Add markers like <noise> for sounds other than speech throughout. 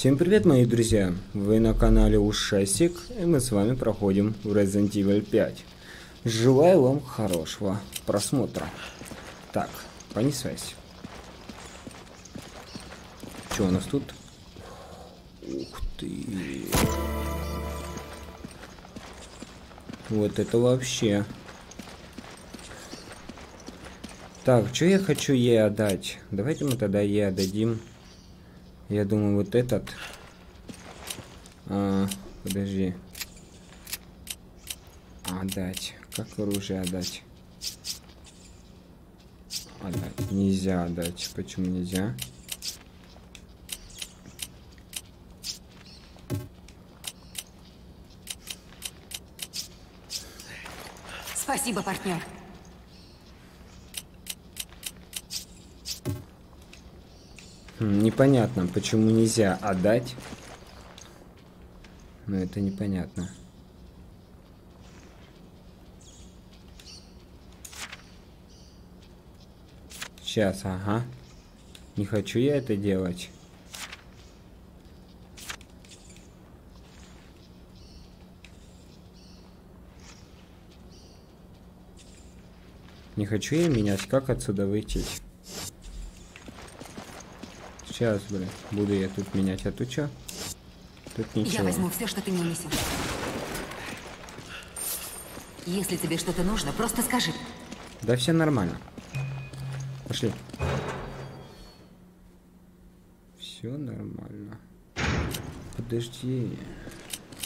Всем привет, мои друзья! Вы на канале Ушасик, и мы с вами проходим Resident Evil 5. Желаю вам хорошего просмотра. Так, понеслась. Что у нас тут? Ух ты! Вот это вообще. Так, что я хочу ей отдать? Давайте мы тогда ей отдадим я думаю, вот этот... А, подожди. Отдать. Как оружие отдать? Отдать. Нельзя отдать. Почему нельзя? Спасибо, партнер. Непонятно, почему нельзя отдать. Но это непонятно. Сейчас, ага. Не хочу я это делать. Не хочу я менять, как отсюда выйти? Сейчас, блин, буду я тут менять, а тут что? Тут ничего. Я возьму все, что ты мне несешь. Если тебе что-то нужно, просто скажи. Да все нормально. Пошли. Все нормально. Подожди.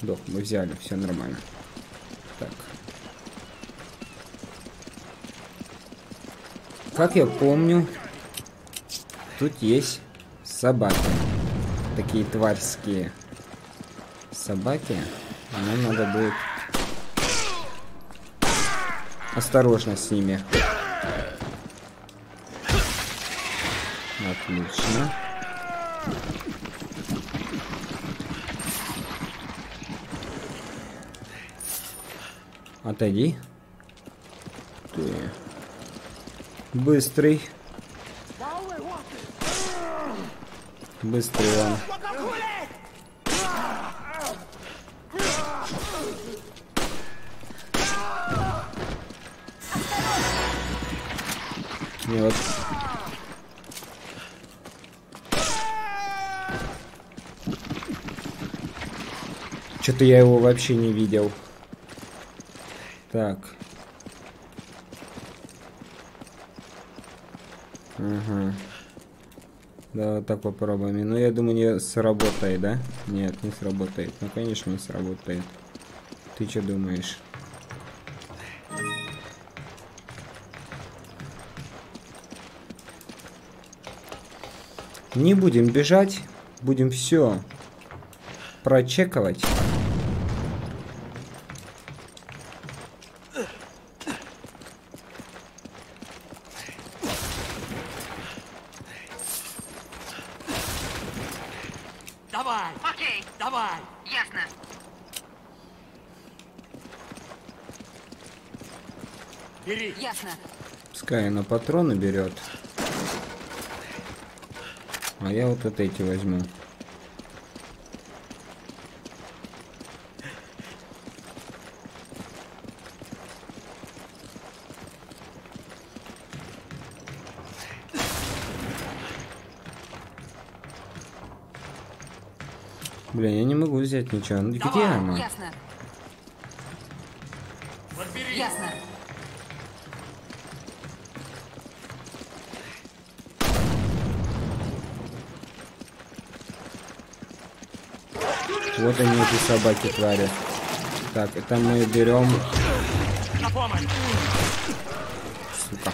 Док, мы взяли, все нормально. Так. Как я помню, тут есть собаки. Такие тварские собаки. Нам надо будет осторожно с ними. Отлично. Отойди. Ты быстрый. Быстрый он. Не, вот. Что-то я его вообще не видел. Так. Ага. Да, так попробуем. Ну, я думаю, не сработает, да? Нет, не сработает. Ну, конечно, не сработает. Ты что думаешь? Не будем бежать. Будем все прочековать. Ясно. Пускай она патроны берет. А я вот это эти возьму. Блин, я не могу взять ничего. Ну, где она? Ясно. Ясно. Вот они, эти собаки твари. Так, это мы берем... Сука.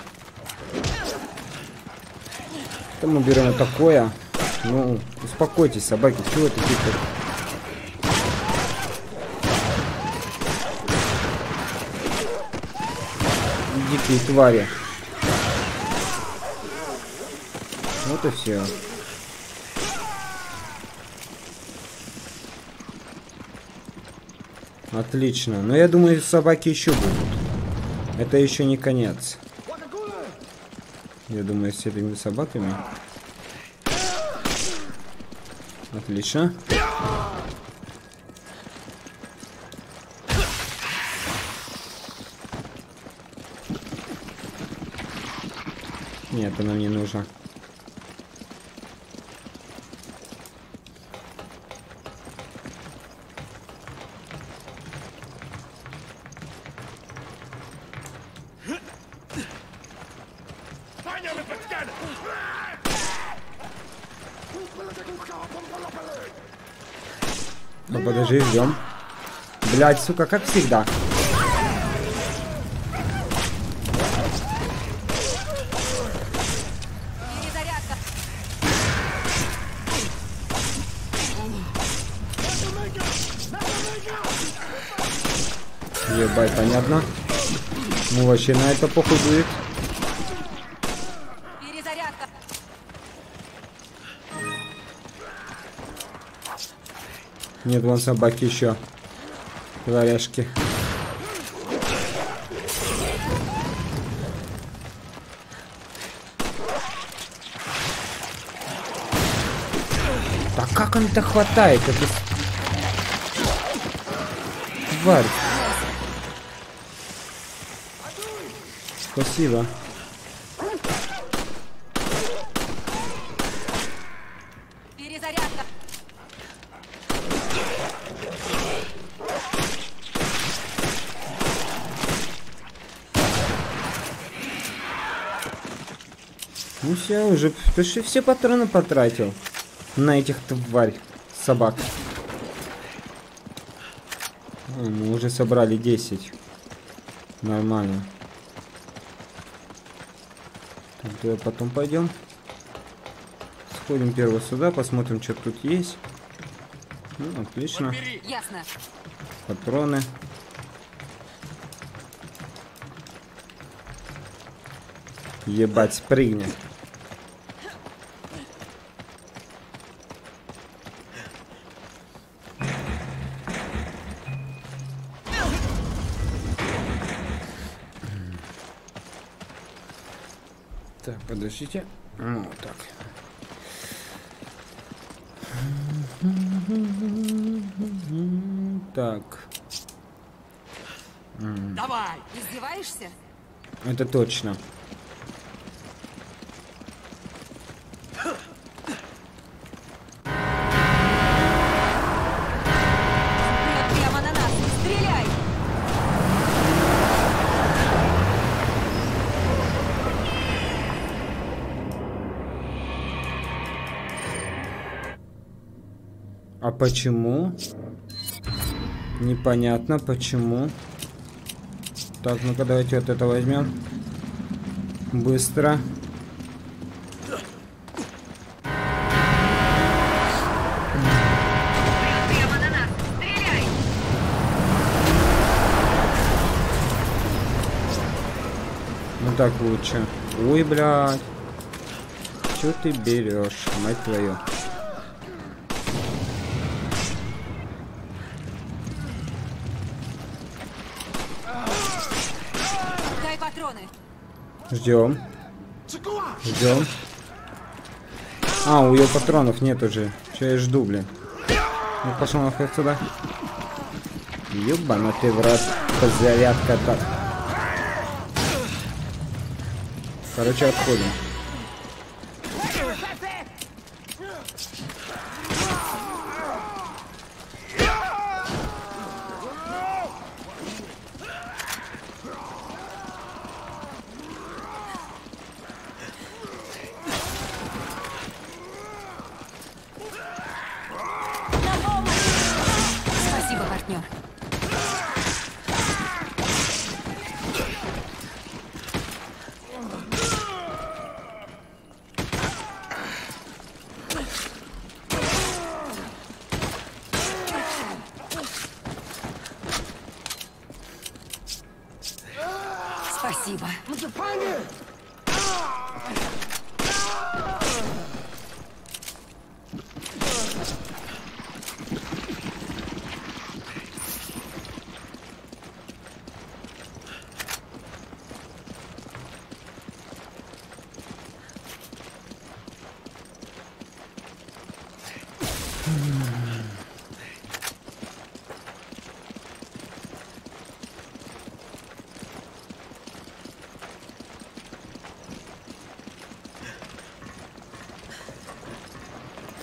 Это мы берем такое. Ну, успокойтесь, собаки. Чего это типа? Дикие твари. Вот и все. Отлично. Но я думаю, собаки еще будут. Это еще не конец. Я думаю, с этими собаками. Отлично оно не нужно. Ну подожди, ждем. Блять, сука, как всегда. Ебать, понятно. Ну вообще на это похуй будет. Перезарядка. Нет, вон собаки еще. Варяшки. Да как он то хватает? Это... Тварь. Спасибо. Перезарядка. Все, уже почти все патроны потратил. На этих тварь собак. А, мы уже собрали 10. Нормально. Так, давай потом пойдем. Сходим первого сюда, посмотрим, что тут есть. Ну, отлично. Ясно. Патроны. Ебать, спрыгни. Подождите. Ну, вот так. Так, Давай! Издеваешься? это точно. Почему? Непонятно почему. Так, ну-ка давайте вот это возьмем. Быстро. Ну так лучше. Ой, блядь. Чё ты берешь, мать твою? Дай патроны. Ждем. Ждем. А, у ее патронов нет уже. Че я жду, блин? Ну пошел нахуй отсюда. Ёбана ты в рот. Подзарядка так. Короче, отходим.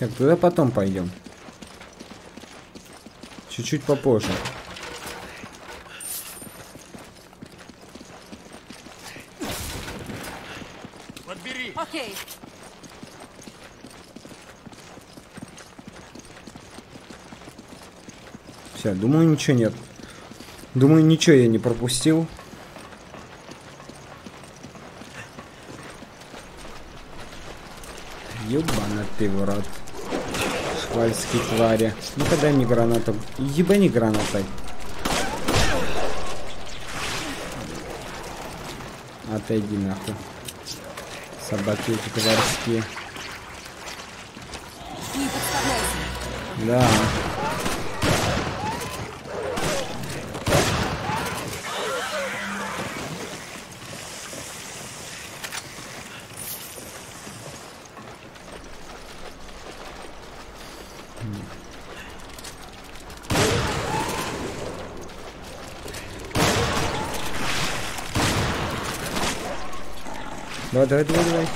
Так, туда потом пойдем. Чуть-чуть попозже. Подбери! Окей. Все, думаю, ничего нет. Думаю, ничего я не пропустил. Ёбана ты в рот. Швальские твари. Никогда не гранату. Ебани гранатой. Отойди нахуй. Собаки эти тварские. Да. Давай, давай, давай.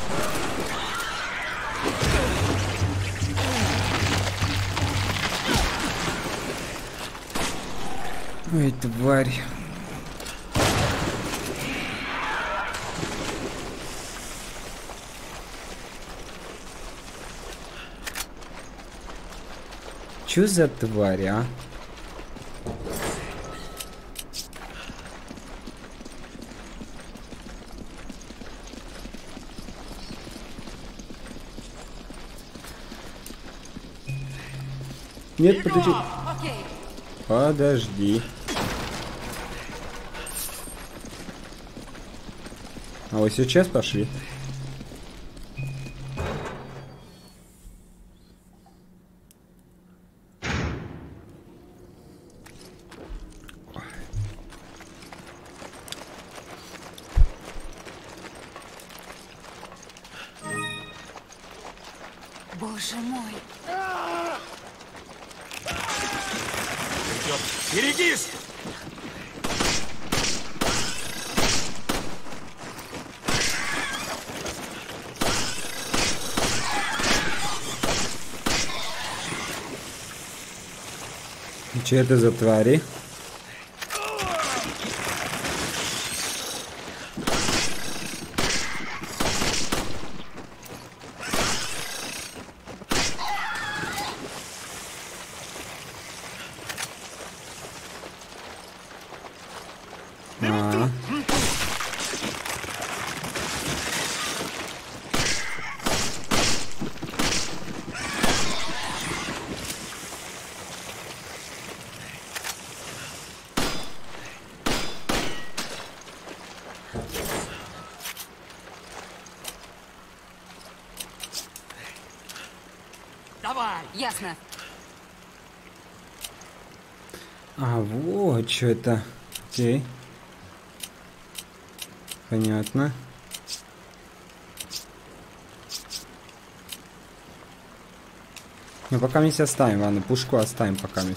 Ой, тварь. Чё за тварь, а? Нет, подожди. Подожди. А вот сейчас пошли. Че это за твари? А, Давай! Ясно. а вот что это. Окей. Понятно. Ну, пока мы оставим, ладно, пушку оставим пока мы.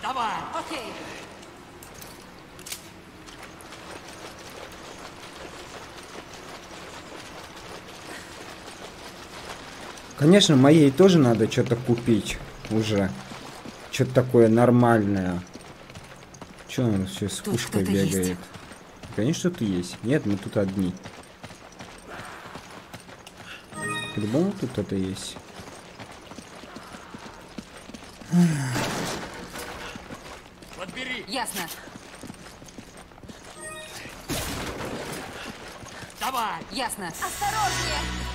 Давай! Окей. Конечно, моей тоже надо что-то купить уже. Что-то такое нормальное. Че он все с Тут пушкой кто-то есть. бегает? Конечно, что-то есть. Нет, мы тут одни. По-любому тут кто-то есть. Подбери! Ясно. Давай! Ясно. Осторожнее.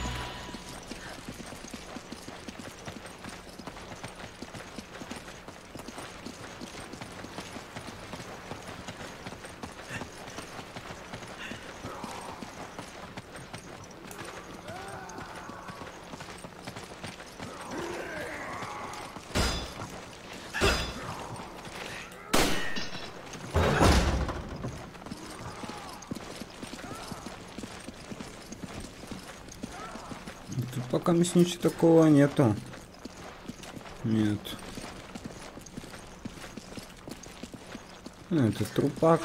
Тут пока ничего такого нету. Нет. Ну, это трупак.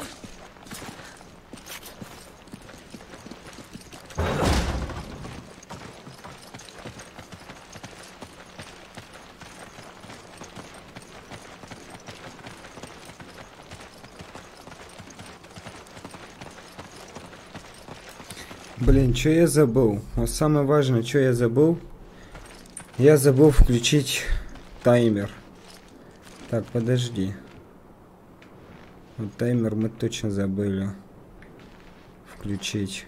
Блин, что я забыл? Вот самое важное, что я забыл? Я забыл включить таймер. Так, подожди. Вот таймер мы точно забыли включить.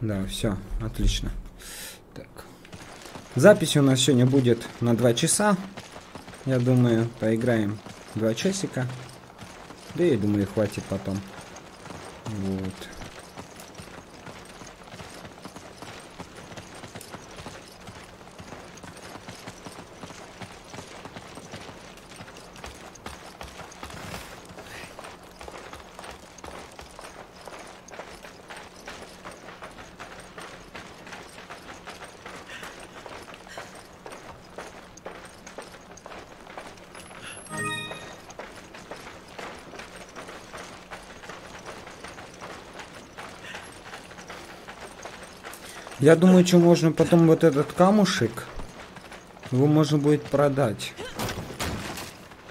Да, все, отлично. Так. Запись у нас сегодня будет на 2 часа. Я думаю, поиграем 2 часика. Да я думаю, хватит потом. Вот. Я думаю, что можно потом вот этот камушек, его можно будет продать.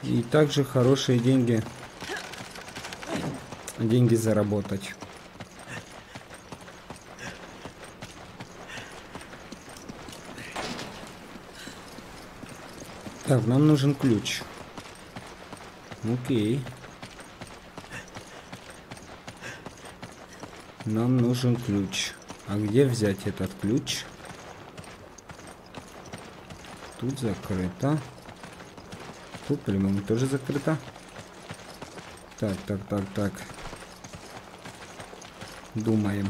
И также хорошие деньги, деньги заработать. Так, нам нужен ключ. Окей. Нам нужен ключ. А где взять этот ключ? Тут закрыто. Тут, по-моему, тоже закрыто. Так, так, так, так. Думаем.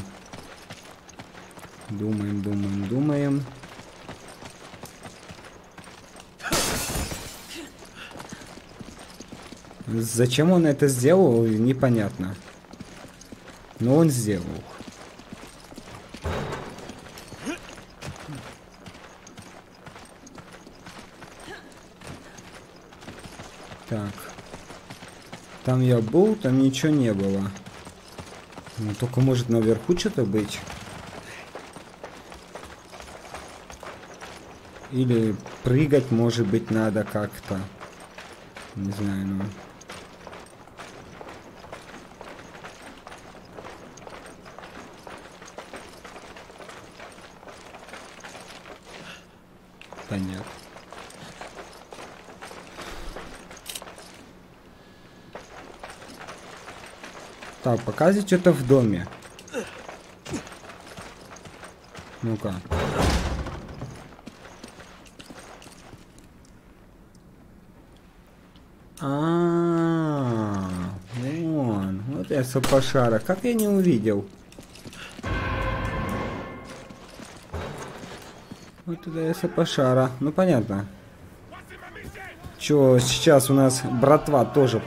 Думаем, думаем, думаем. Зачем он это сделал, непонятно. Но он сделал. Так. Там я был, там ничего не было. Ну, только может наверху что-то быть. Или прыгать, может быть, надо как-то. Не знаю, ну. Понятно. Так, показывать что-то в доме. Ну-ка. А, вон, вот я сапошара. Как я не увидел? Вот туда я сапошара. Ну понятно. Чё, сейчас у нас братва тоже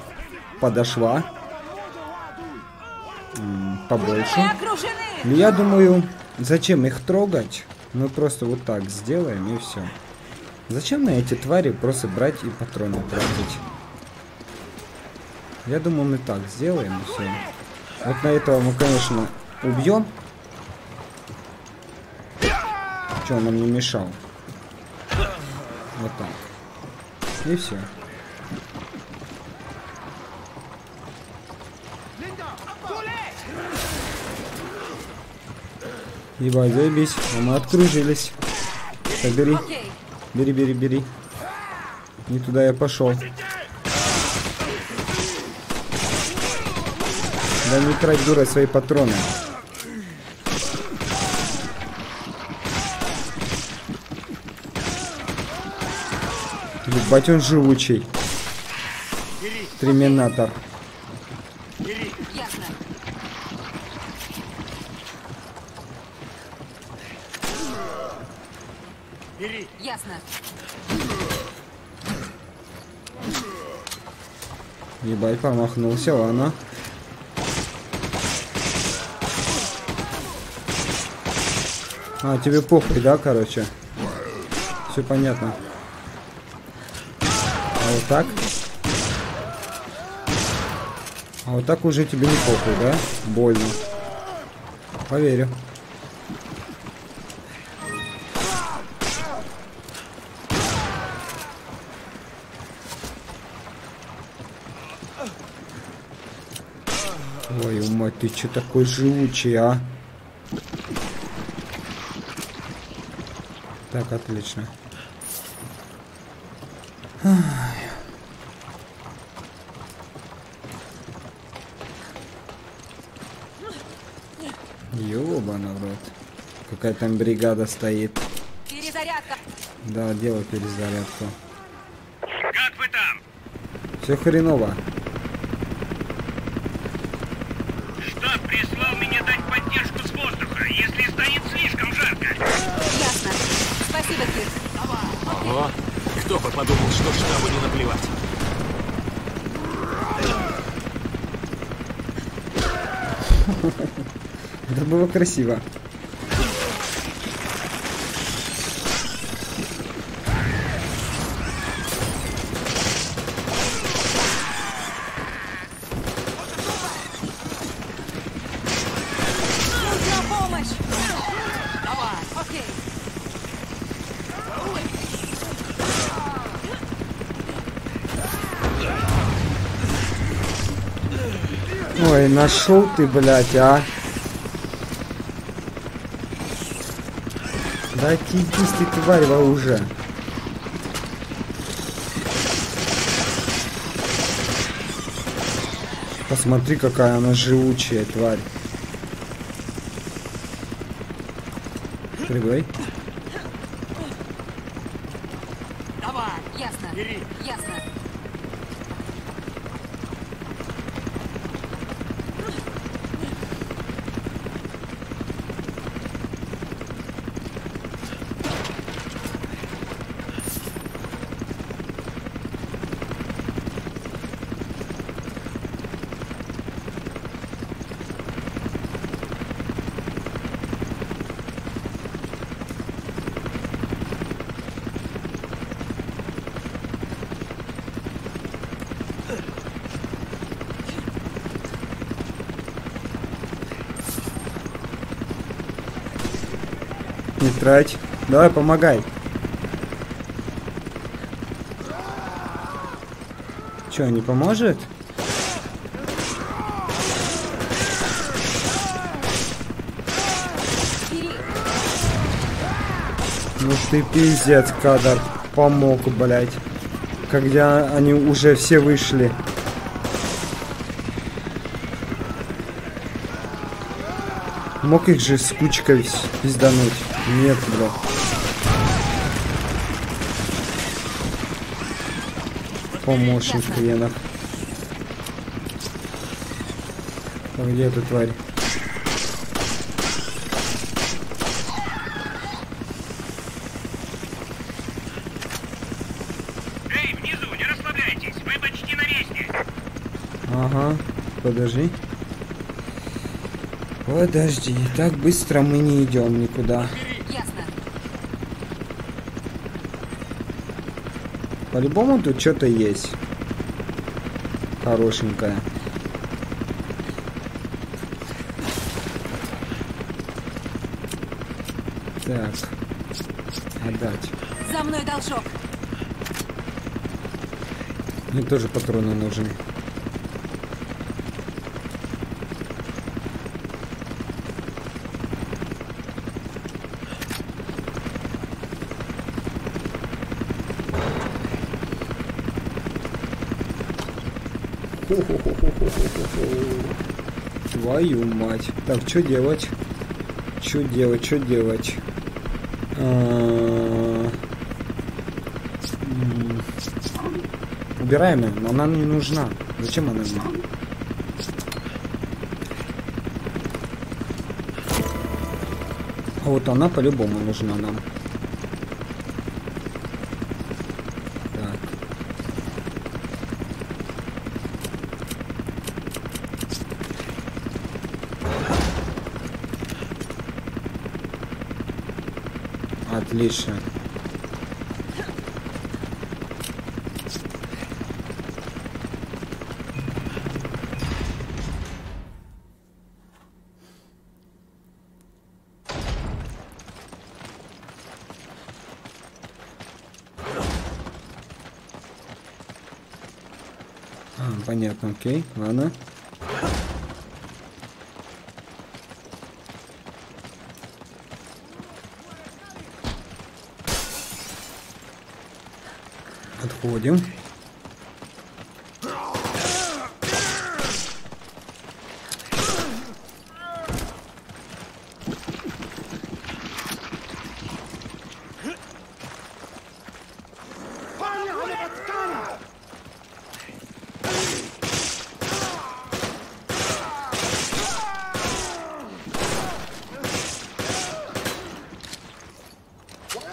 подошла. Побольше. Окружены! Ну, Я думаю, зачем их трогать? Мы просто вот так сделаем и все. Зачем на эти твари просто брать и патроны тратить? Я думаю, мы так сделаем и все. Вот на этого мы, конечно, убьем. Че, он нам не мешал. Вот так. И все. Ебать, заебись. А мы откружились. Так, бери. Бери, бери, бери. Не туда я пошел. Да не трать, дура, свои патроны. Ебать, он живучий. Терминатор. Ясно. Бери. Ясно. Ебать, промахнулся, ладно. А, тебе похуй, да, короче? Все понятно. А вот так? А вот так уже тебе не похуй, да? Больно. Поверю. Ты че такой живучий, а? Так, отлично. Ёбаный в рот. Какая там бригада стоит. Перезарядка. Да, делай перезарядку. Как вы там? Все хреново. Штаб прислал меня дать поддержку с воздуха, если станет слишком жарко. Ясно. Кир. Ого, кто бы подумал, что штабу не наплевать. Это было красиво. Нужна помощь. Давай. Окей. Ой, нашел ты, блядь, а. Да отъебись ты, тварь, во уже. Посмотри, какая она живучая, тварь. Прыгай. Ясно. Бери. Ясно. Не трать. Давай, помогай. Че, не поможет? Ну ты пиздец, кадр. Помог, блядь. Когда они уже все вышли. Мог их же с кучкой пиздануть. Нет, бля. Помощник хренов. А где эта тварь? Эй, внизу, не расслабляйтесь, вы почти на месте. Ага, подожди. Подожди, так быстро мы не идем никуда. Ясно. По-любому тут что-то есть. Хорошенькое. Так. Отдать. За мной должок. Мне тоже патроны нужны. Твою мать. Так, что делать? Что делать? Что делать? А, Убираем ее, но она не нужна. Зачем она мне? А вот она по-любому нужна нам. Так. Отлично. А, понятно, окей, ладно. Отходим.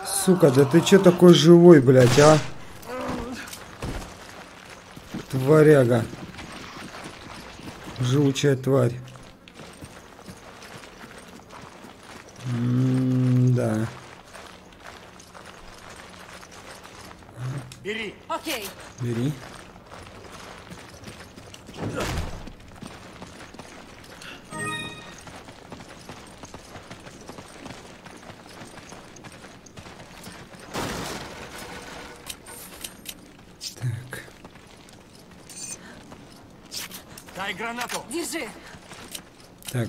Сука, да ты чё такой живой, блядь, а? Тваряга. Живучая тварь.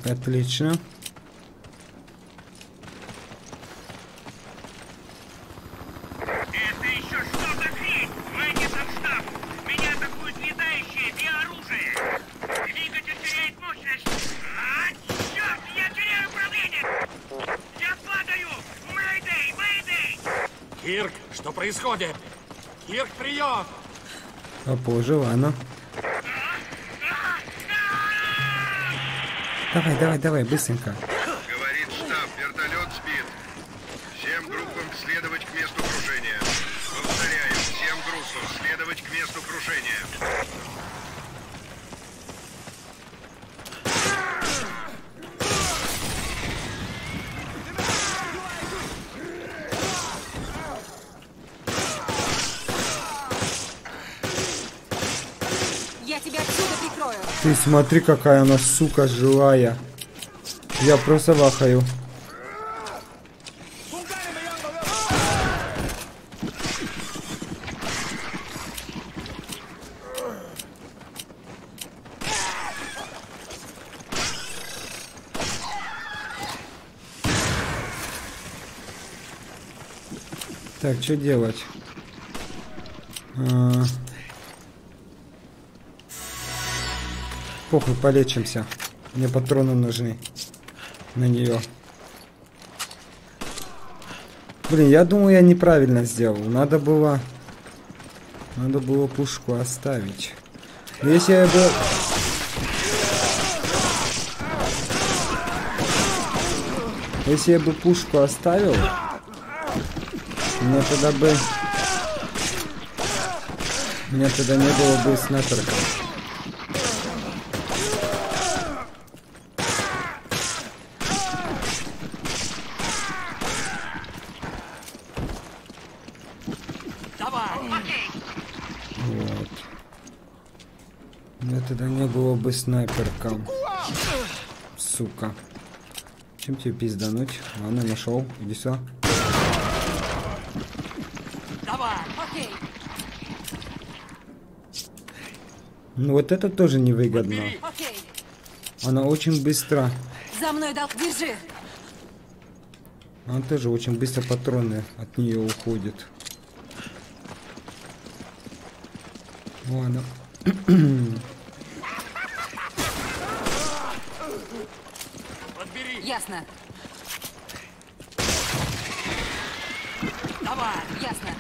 Отлично. Это еще что за хрень? Войдется в штаб. Меня атакует летающее биоружие. Двигатель теряет мощность. А, черт, я теряю управление. Я падаю. Мэйдэй, мэйдэй. Кирк, что происходит? Кирк, прием! А позже, ладно. Давай, давай, быстренько. Говорит штаб, вертолет сбит. Всем группам следовать к месту крушения. Повторяю, всем группам следовать к месту крушения. Я тебя отсюда прикрою. Ты смотри, какая она, сука, живая. Я просто вахаю. Так, что делать? А, Похуй, полечимся. Мне патроны нужны на нее. Блин, я думаю, я неправильно сделал. Надо было... Надо было пушку оставить. Но Если я бы... Если я бы пушку оставил, мне тогда бы... Мне тогда не было бы снайперка. Давай! Вот. У меня тогда не было бы снайперка. Сука. Чем тебе пиздануть? Ладно, нашел. Иди сюда. Давай! Окей. Ну вот это тоже невыгодно. Окей. Она очень быстро. За мной дал. Держи. Она тоже очень быстро патроны от нее уходят. Ладно. <clears throat> Ясно. Давай. Ясно.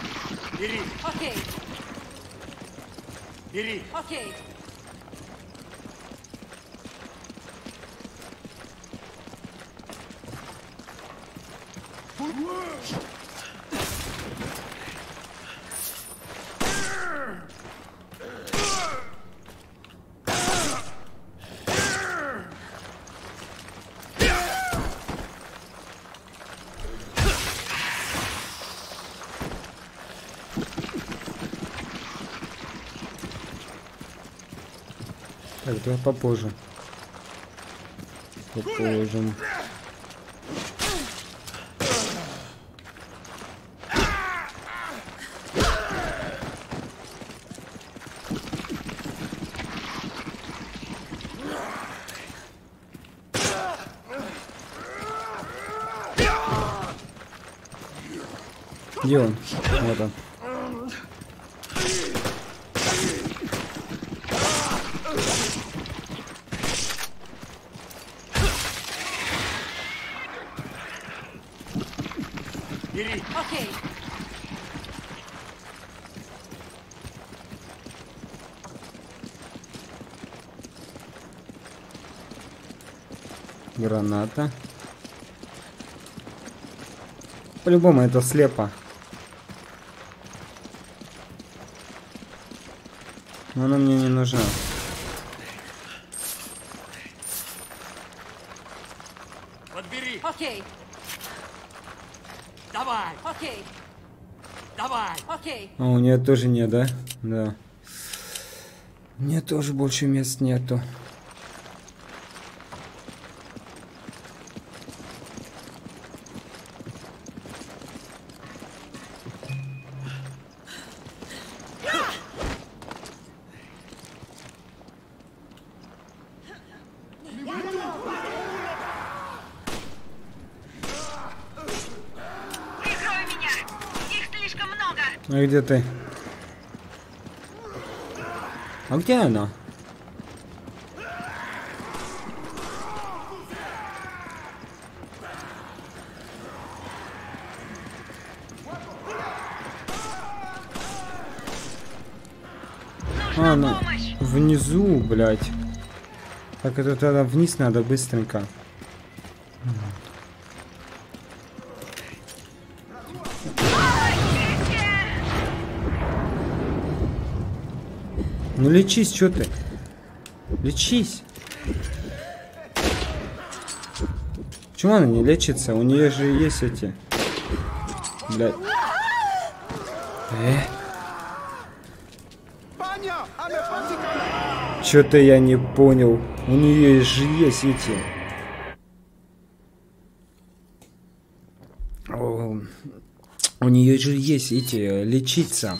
Бери. Окей. Бери. Окей. Whoa! Давай попозже. Попозже. Где он? Вот он. Бери. Окей. Граната. По-любому это слепо. Но она мне не нужна. Подбери. Окей. Давай. Окей. Давай. Окей. А у нее тоже нет, да? Да. Мне тоже больше мест нету. А где ты? А где она? А, она внизу, блядь. Так, это тогда вниз надо быстренько. Ну лечись, что ты? Лечись. Почему она не лечится? У нее же есть эти. Блядь. Э? Что-то я не понял. У нее же есть эти. У нее же есть эти лечиться.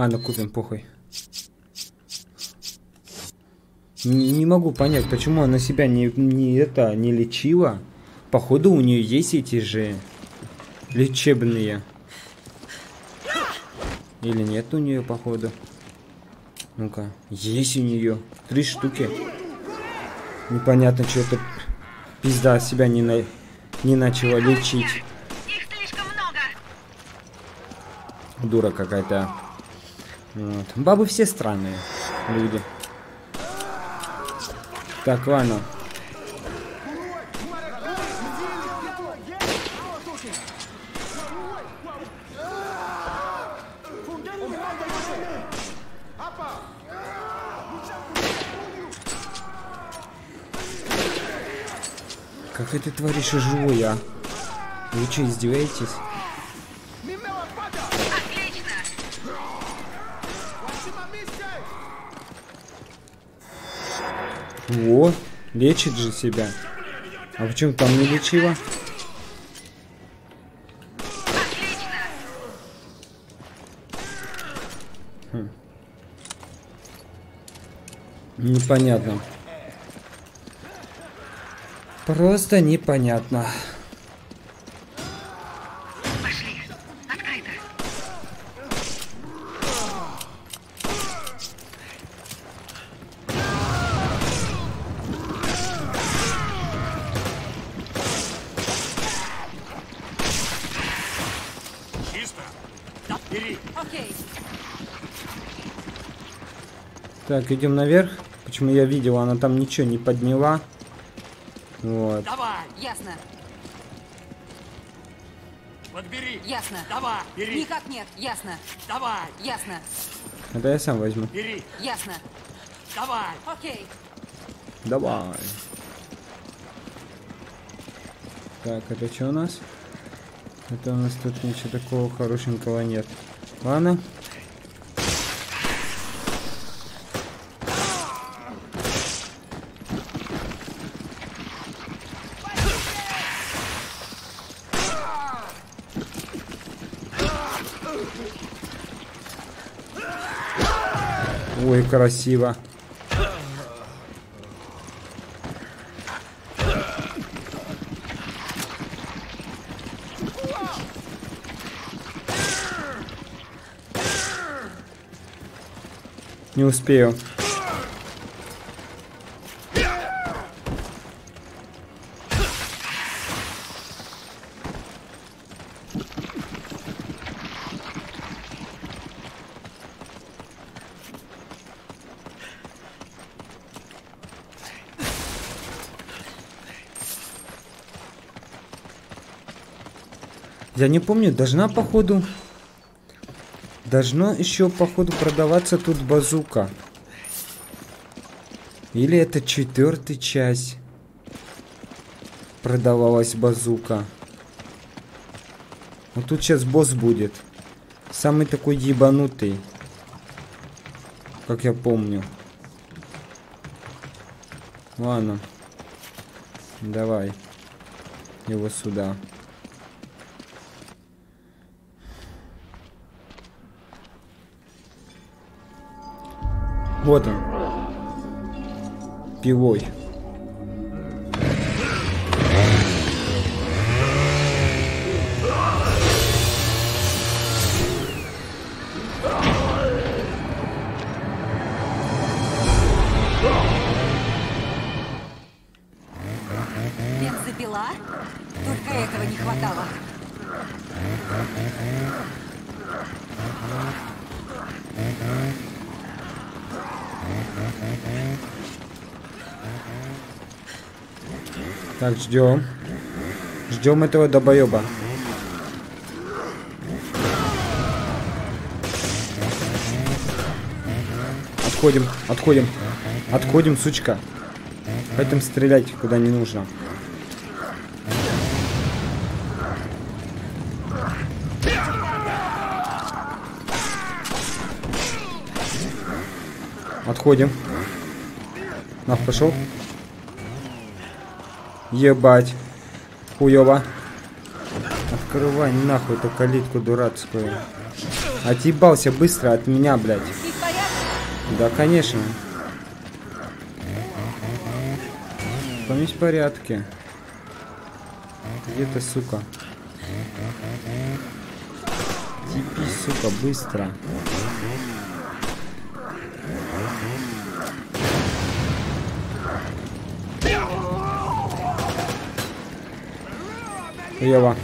Ладно, купим, похуй. Не, не могу понять, почему она себя не, не это не лечила. Походу у нее есть эти же лечебные. Или нет у нее, походу. Ну-ка, есть у нее три штуки. Непонятно, что это пизда себя не, на... не начала лечить. Дура какая-то. Вот. Бабы все странные люди. Так, ладно. Как это творишь живое, а? Вы что, издеваетесь? Во, лечит же себя. А почему там не лечила? Отлично! Непонятно. Просто непонятно. Так, идем наверх. Почему я видел, она там ничего не подняла. Вот. Давай. Ясно. Подбери. Ясно. Давай. Бери. Никак нет. Ясно. Давай. Ясно. Это я сам возьму. Бери. Ясно. Давай. Окей. Давай. Так, это что у нас? Это у нас тут ничего такого хорошенького нет. Ладно. Ой, красиво. Не успею. Я не помню, должна походу... Должно еще походу продаваться тут базука. Или это четвертая часть. Продавалась базука. Вот тут сейчас босс будет. Самый такой ебанутый. Как я помню. Ладно. Давай. Его сюда. Вот он. Пилой. Так, ждем. Ждем этого долбоеба. Отходим, отходим. Отходим, сучка. Поэтому стрелять куда не нужно. Отходим. Нах, пошел. Ебать. Хуёво. Открывай нахуй эту калитку дурацкую. Отъебался быстро от меня, блядь. Да, конечно. В порядке. Где ты, сука? Типи, сука, быстро. Ева.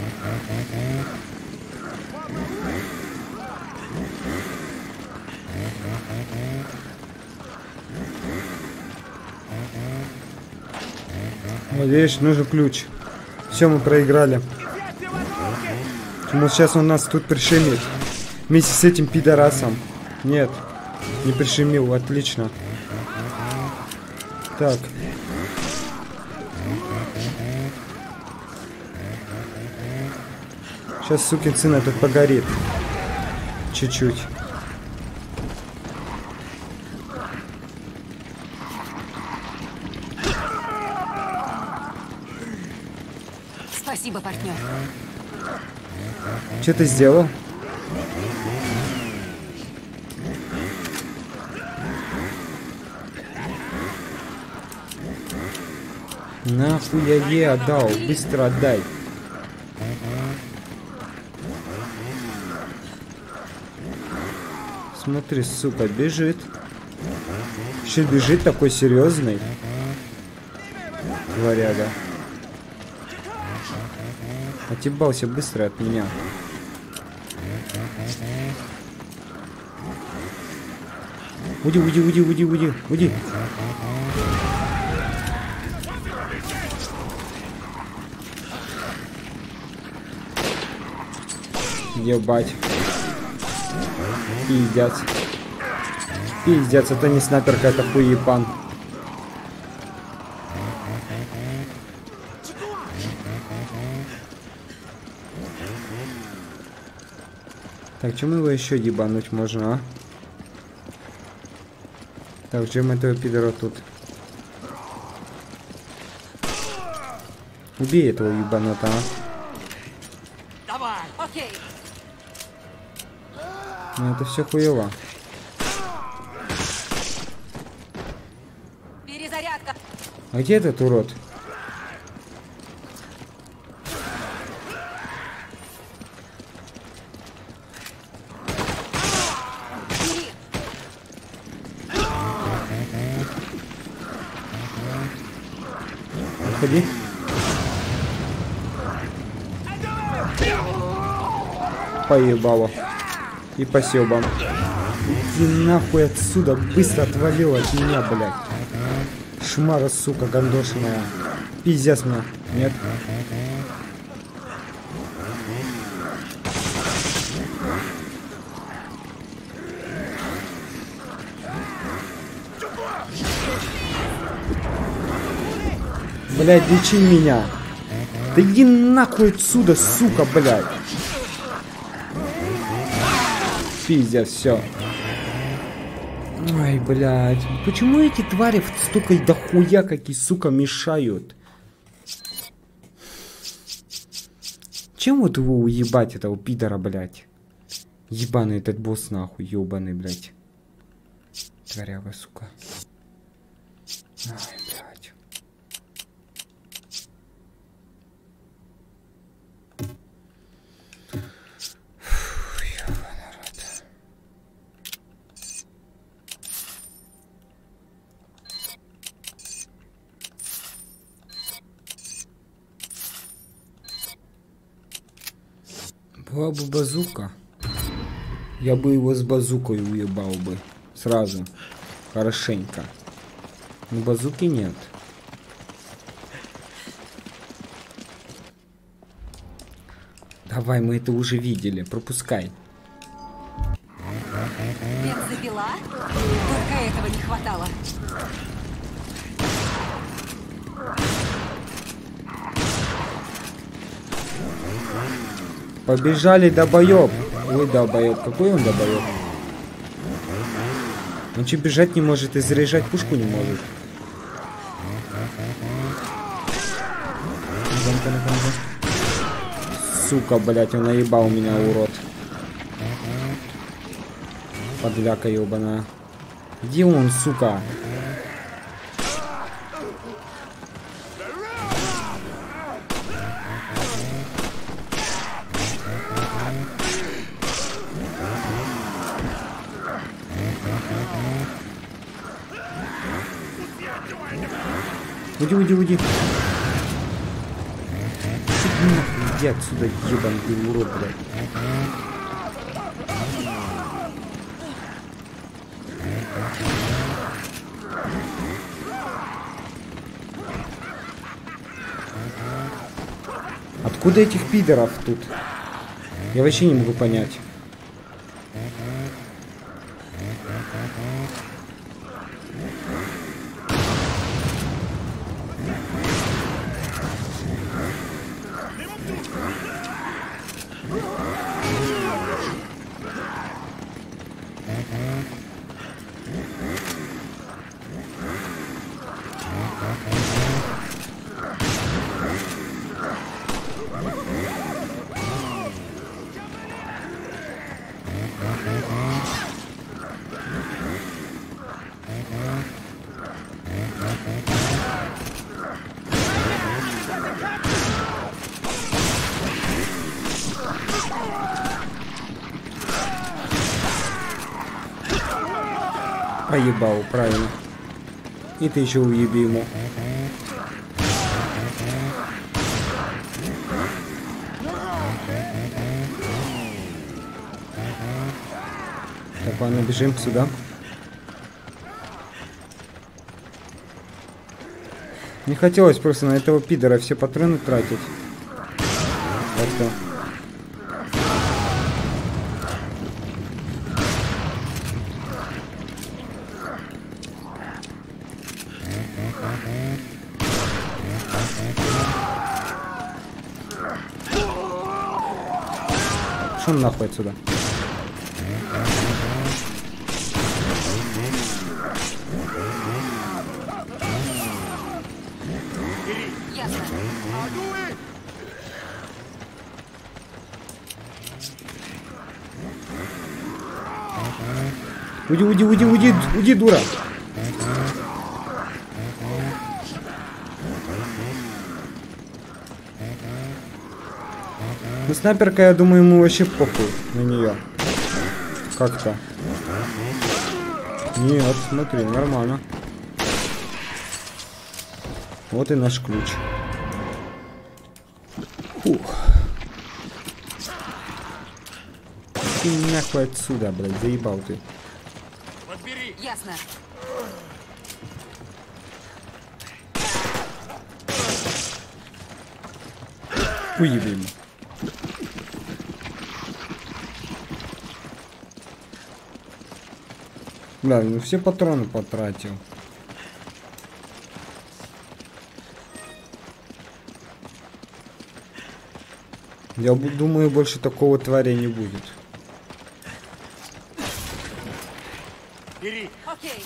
Видишь, нужен ключ. Все, мы проиграли. Потому сейчас он нас тут пришимит. Вместе с этим пидорасом. Нет, не пришимил, отлично. Так. Сейчас сукин сын этот погорит. Чуть-чуть. Спасибо, партнер. Что ты сделал? Нахуй я ей отдал? Быстро отдай. Смотри, сука, бежит. Еще бежит такой серьезный. Варяга. Отебался быстро от меня. Уйди, уйди, уйди, уйди, уйди, уйди. Ебать. Пиздец. Пиздец, это не снайперка, это хуепан. Так, чем его еще ебануть можно, а? Так, чем этого пидора тут? Убей этого ебанота, а? Давай! Окей. Ну это все хуево. Перезарядка. А где этот урод? Бери. Ходи. Поебало. И себам. Иди нахуй отсюда, быстро отвалил от меня, блядь. Шмара, сука, гандошиная. Пиздец мне. Нет. Блядь, лечи меня. Да иди нахуй отсюда, сука, блядь. Пиздец, все. Ой, блядь. Почему эти твари столько и дохуя какие, сука, мешают? Чем вот его уебать, этого пидора, блядь? Ебаный этот босс, нахуй, ебаный, блядь. Тваряга, сука. Ай, блядь. Фу, ёбаный рот. Была бы базука. Я бы его с базукой уебал бы. Сразу. Хорошенько. Но базуки нет. Давай, мы это уже видели. Пропускай. Бензопила? Только этого не хватало. Побежали долбоеб. Ой, долбоеб. Какой он долбоеб? Он че бежать не может и заряжать пушку не может. Сука, блять, он наебал меня, урод. Подляка ебаная. Где он, сука? Уйди, уйди, уйди. Иди нахуй, иди отсюда, ебаный урод, блядь. Откуда этих пидоров тут? Я вообще не могу понять. Правильно. И ты еще уеби ему. Так, ладно, бежим сюда. Не хотелось просто на этого пидора все патроны тратить. нахуй отсюда. Уйди, уйди, уйди, уйди, уйди, дура. Снайперка, я думаю, ему вообще похуй на нее. Как-то. Нет, смотри, нормально. Вот и наш ключ. Ух. Ты нахуй отсюда, блядь, заебал ты. Подбери! Ясно. Уеби Бля, ну все патроны потратил. Я думаю, больше такого тваря не будет. Бери! Окей.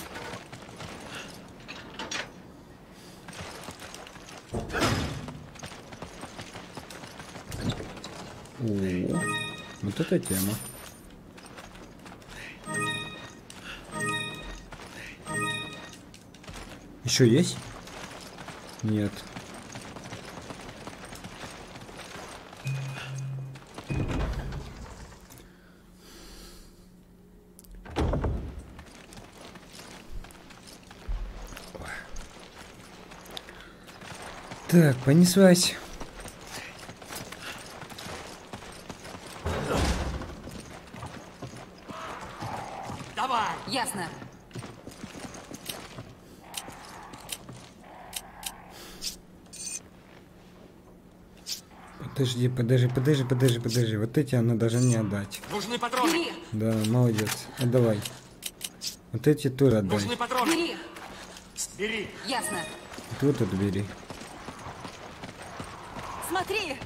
О, вот это тема. Еще есть? Нет. Так, понеслась. Давай! Ясно. Подожди, подожди, подожди, подожди, подожди. Вот эти она даже не отдать. Нужны патроны! Бери. Да, молодец. Отдавай. Вот эти тоже отдай. Нужны патроны! Бери. Бери! Ясно. Тут отбери. Смотри.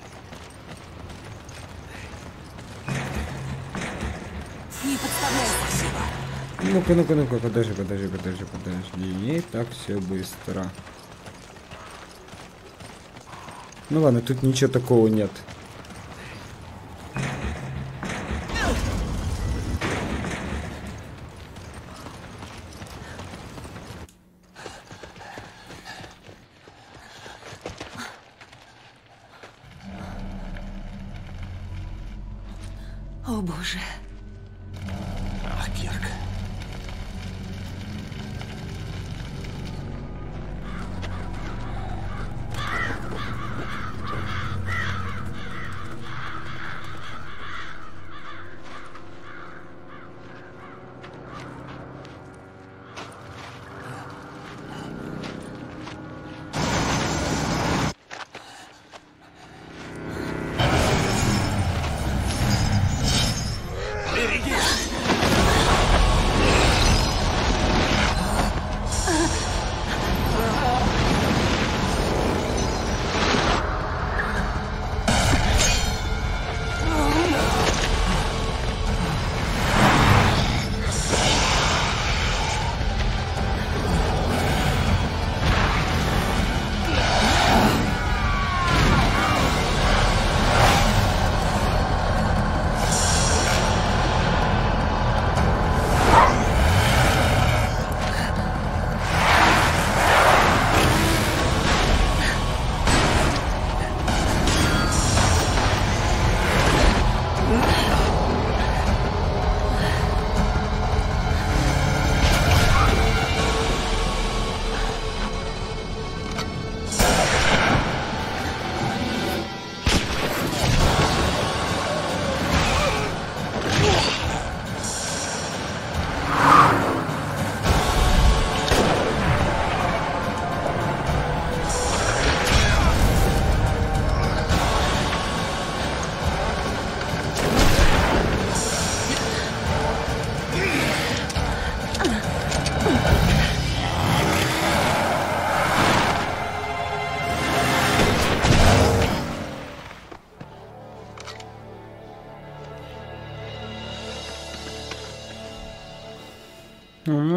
Не подставляйся. Ну-ка, ну-ка, ну-ка, подожди, подожди, подожди, подожди. Не так все быстро. Ну ладно, тут ничего такого нет.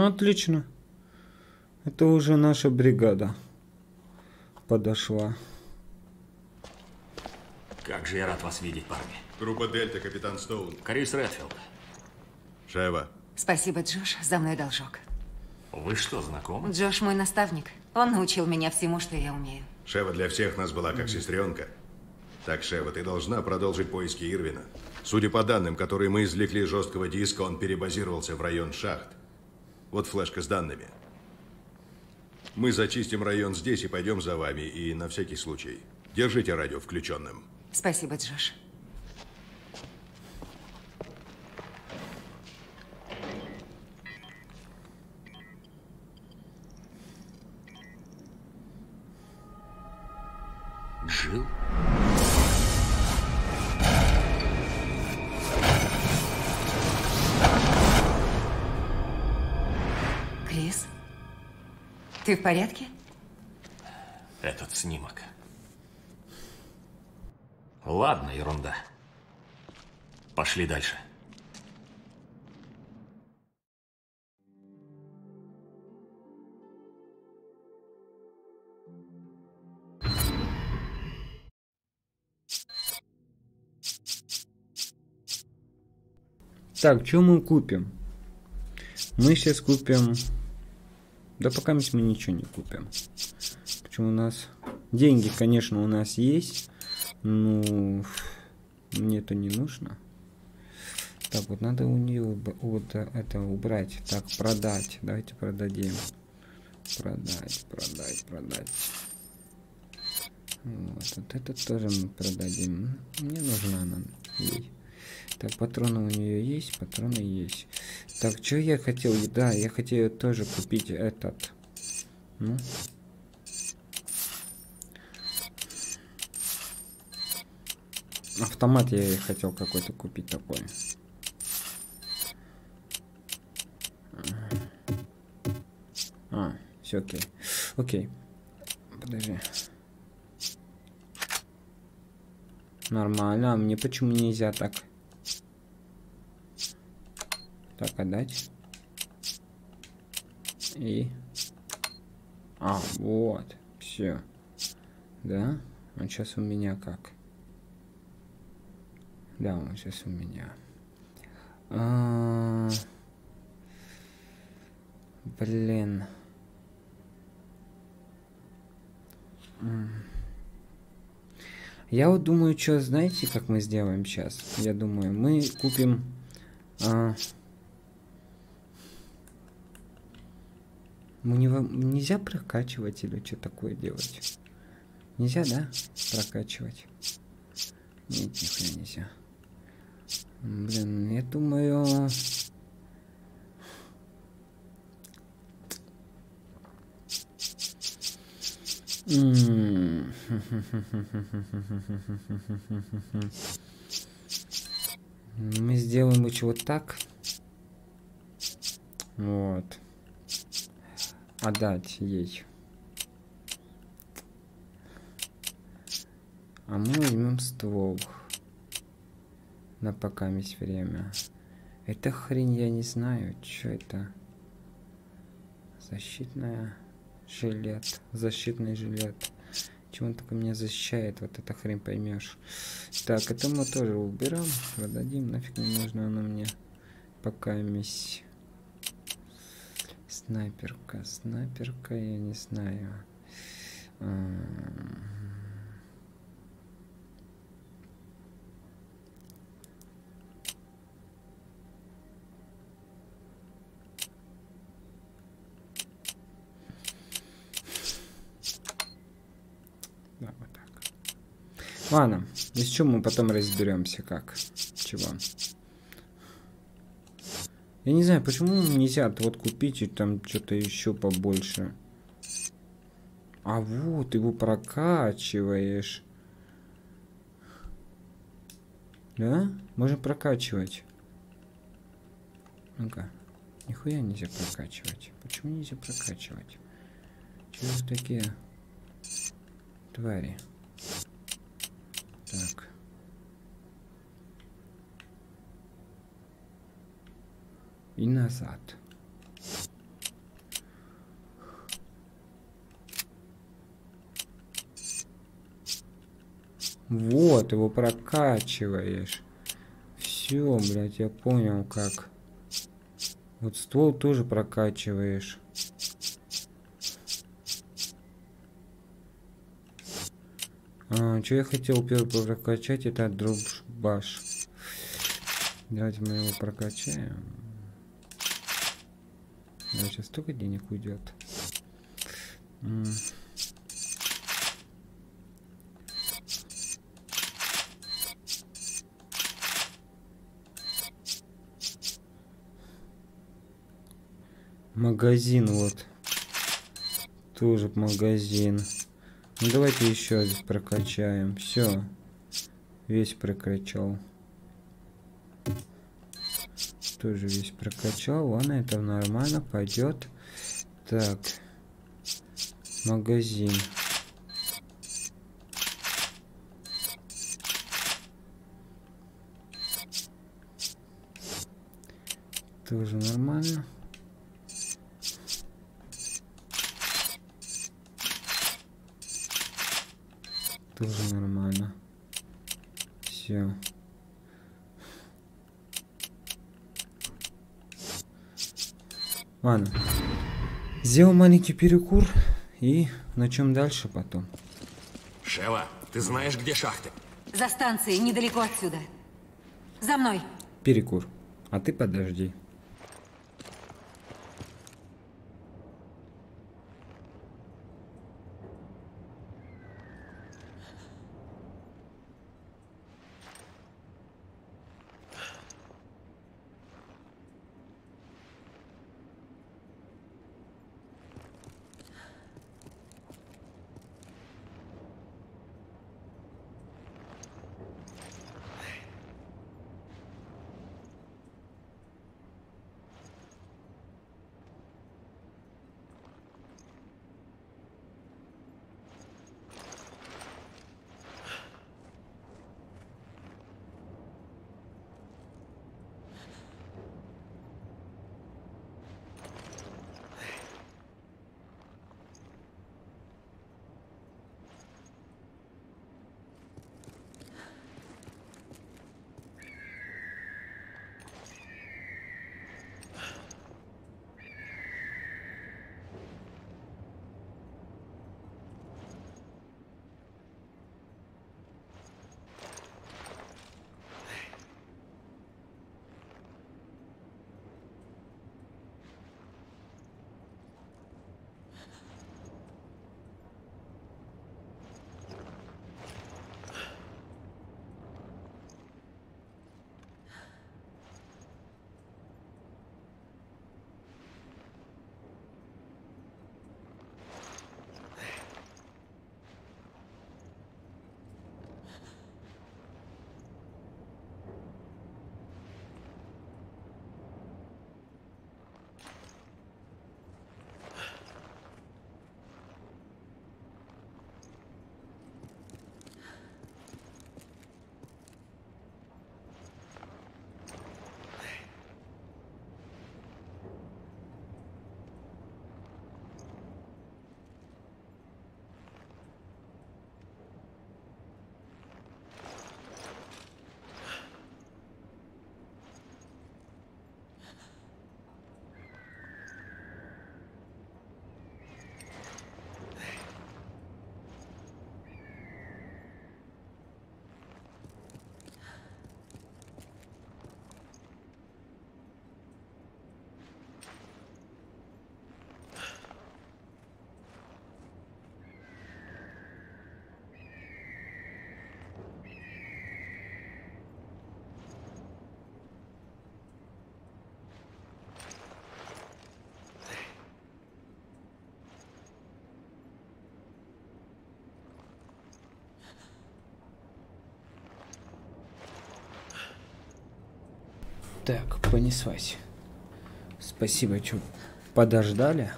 Отлично. Это уже наша бригада подошла. Как же я рад вас видеть, парни. Группа Дельта, капитан Стоун. Крис Редфилд. Шева, Спасибо, Джош, за мной должок. Вы что, знакомы? Джош мой наставник. Он научил меня всему, что я умею. Шева для всех нас была как сестренка. Так, Шева, ты должна продолжить поиски Ирвина. Судя по данным, которые мы извлекли из жесткого диска, он перебазировался в район шахт. Вот флешка с данными. Мы зачистим район здесь и пойдем за вами. И на всякий случай, держите радио включенным. Спасибо, Джош. Жил? Ты в порядке? Этот снимок. Ладно, ерунда. Пошли дальше. Так, что мы купим? Мы сейчас купим... Да пока мы ничего не купим. Почему у нас... Деньги, конечно, у нас есть. Ну... Мне это не нужно. Так, вот надо у нее вот это убрать. Так, продать. Давайте продадим. Продать, продать, продать. Вот, вот это тоже мы продадим. Мне нужна она ей. Так, патроны у нее есть, патроны есть. Так, что я хотел? Да, я хотел тоже купить этот. Ну. Автомат я хотел какой-то купить такой. А, все окей. Окей. Подожди. Нормально. А мне почему нельзя так? Так, отдать. И... А, вот. Все. Да? Он сейчас у меня как? Да, он сейчас у меня. А... Блин. Я вот думаю, что, знаете, как мы сделаем сейчас? Я думаю, мы купим... А... Мне нельзя прокачивать или что такое делать? Нельзя, да? Прокачивать. Нет, нихуя нельзя. Блин, я думаю... <laughs> Мы сделаем еще вот так. Вот отдать ей. А мы возьмем ствол. На пока есть время. Это хрень я не знаю, что это. Защитная жилет. Защитный жилет. Чего он только меня защищает, вот эта хрень поймешь. Так, это мы тоже уберем, продадим, нафиг не нужно оно мне. Пока месть. Снайперка, снайперка, я не знаю. Да, вот так. Ладно, чего мы потом разберемся, как, чего. Я не знаю, почему нельзя вот купить и там что-то еще побольше. А вот, его прокачиваешь. Да? Можно прокачивать. Ну-ка. Нихуя нельзя прокачивать. Почему нельзя прокачивать? За такие твари? Так. И назад. Вот, его прокачиваешь. Все, блядь, я понял как. Вот ствол тоже прокачиваешь. А, что я хотел первый прокачать, это дробаш. Давайте мы его прокачаем. Да, сейчас столько денег уйдет. Магазин вот. Тоже магазин. Ну давайте еще здесь прокачаем. Все. Весь прокачал. Тоже весь прокачал. Ладно, это нормально пойдет. Так. Магазин. Тоже нормально. Тоже нормально. Все. Ладно. Сделал маленький перекур и на чем дальше потом. Шева, ты знаешь, где шахты? За станцией, недалеко отсюда. За мной. Перекур. А ты подожди. Так, понеслась. Спасибо, что подождали.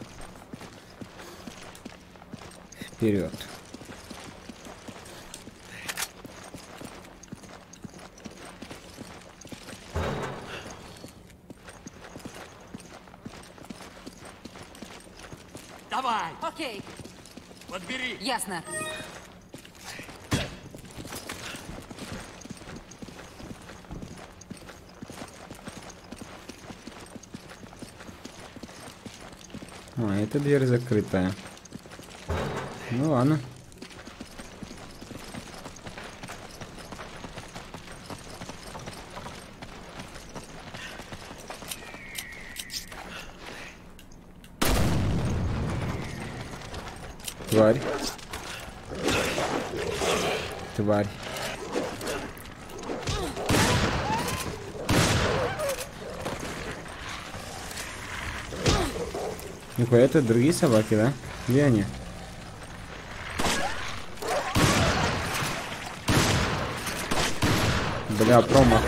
Вперед. Давай, Окей, подбери. ясно. А, эта дверь закрытая. Ну ладно. Тварь. Тварь. Нихуя, это другие собаки, да? Где они? Бля, промах.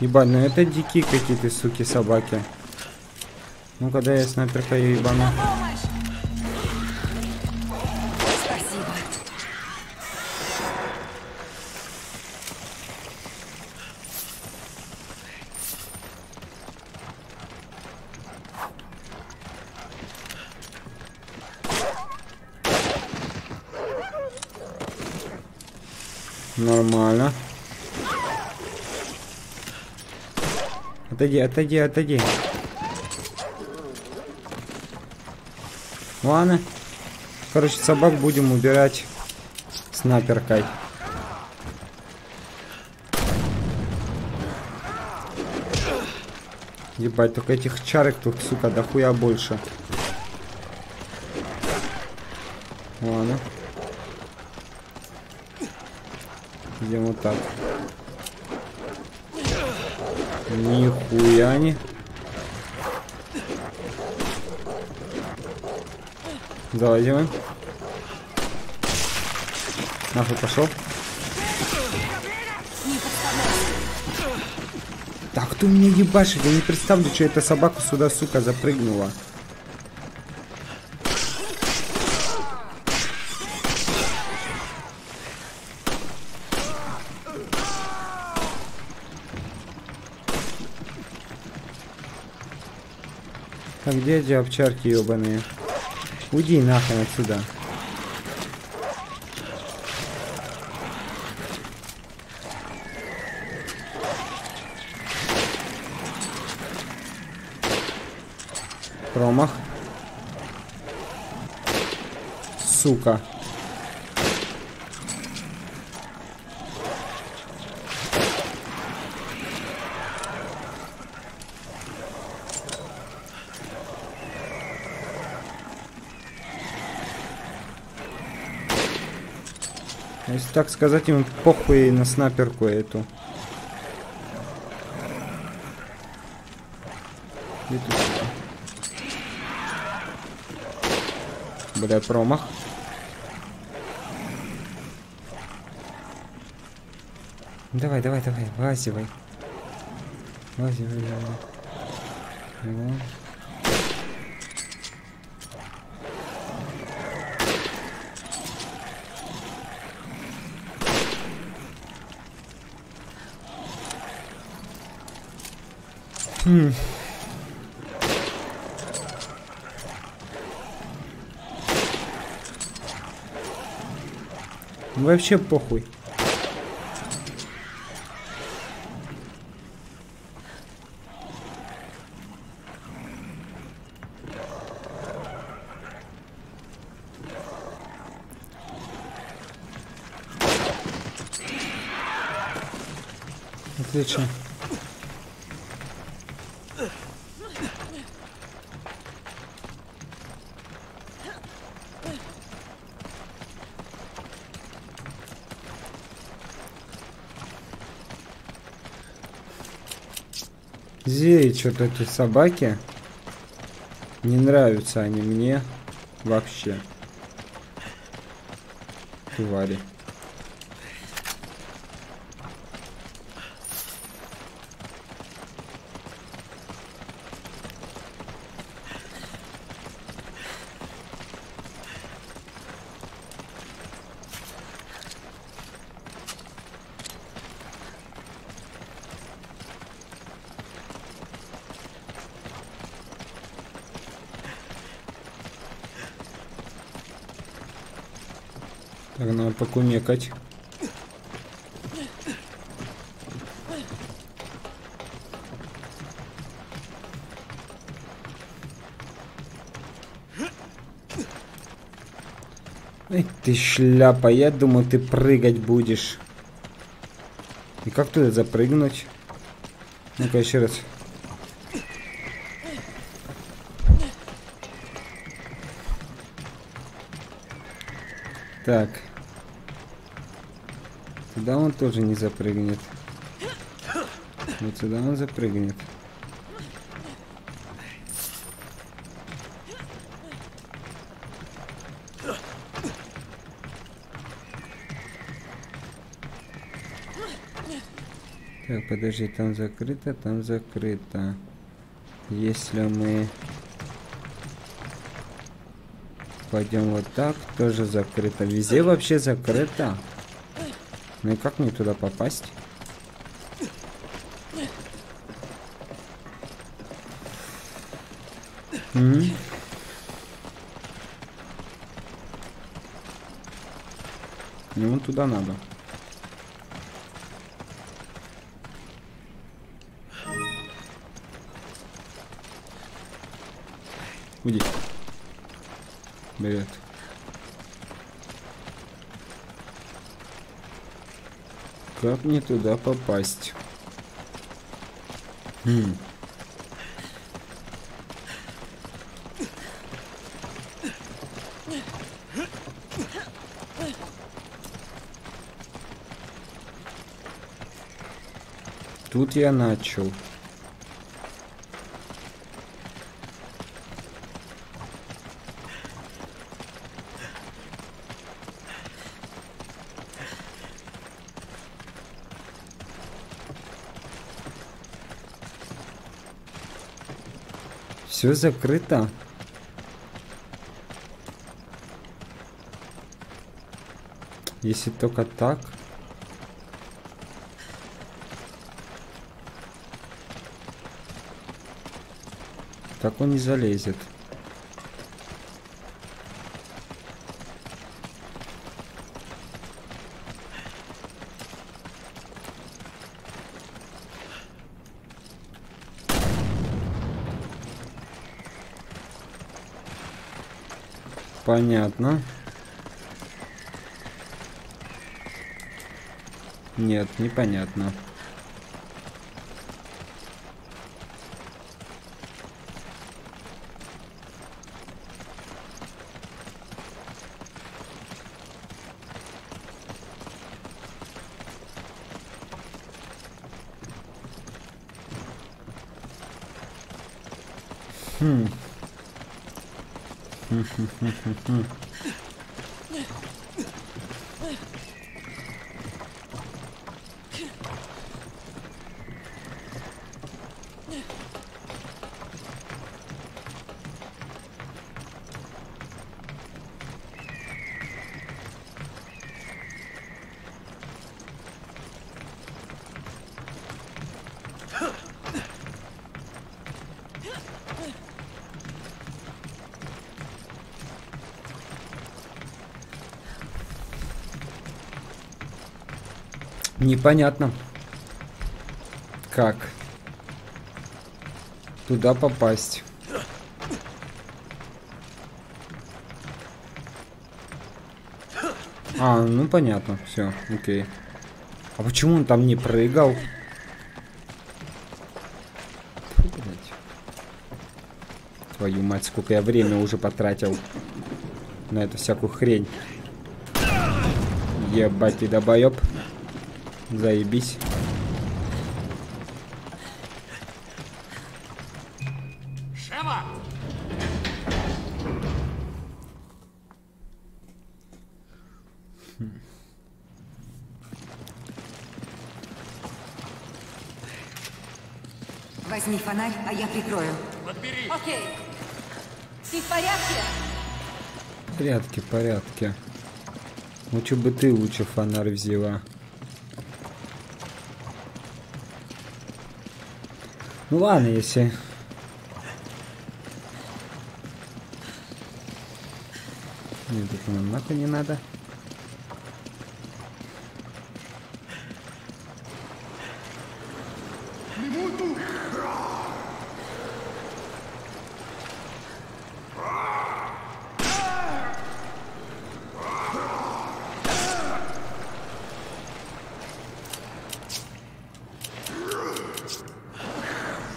Ебать, ну это дикие какие-то, суки, собаки. Ну, когда я снайперка ебану. Отойди, отойди, отойди. Ладно. Короче, собак будем убирать снайперкой. Ебать, только этих чарок тут, сука, дохуя больше. Ладно. Идем вот так. Нихуя не. Залазим. Нахуй пошел. Так кто меня ебашит? Я не представлю, что эта собака сюда, сука, запрыгнула. Так где эти овчарки ебаные? Уйди нахрен отсюда. Промах. Сука. Если так сказать, ему похуй на снайперку эту. Бля, промах. Давай, давай, давай, лазивай. Лазивай, давай. Ну. Вообще похуй. Отлично. Что-то эти собаки. Не нравятся они мне вообще. Твари. кумекать. Эй, ты шляпа, я думаю, ты прыгать будешь. И как туда запрыгнуть? Ну-ка еще раз. Так. Туда он тоже не запрыгнет. Вот сюда он запрыгнет. Так, подожди, там закрыто, там закрыто. Если мы пойдем вот так, тоже закрыто. Везде вообще закрыто. Ну и как мне туда попасть? М? Ну, вон туда надо. Уйди. Привет. Как мне туда попасть? Хм. Тут я начал. Все закрыто. Если только так. Так он не залезет. Понятно. Нет, непонятно. Mm. Непонятно. Как? Туда попасть. А, ну понятно, все, окей. А почему он там не прыгал? Твою мать, сколько я время уже потратил на эту всякую хрень. Ебать ты долбоёб. Заебись. Шева! Возьми фонарь, а я прикрою. Подбери! Окей. Ты в порядке? Порядки, порядки. Лучше бы ты лучше фонарь взяла. Ну ладно, если... Нет, это нахуй не надо.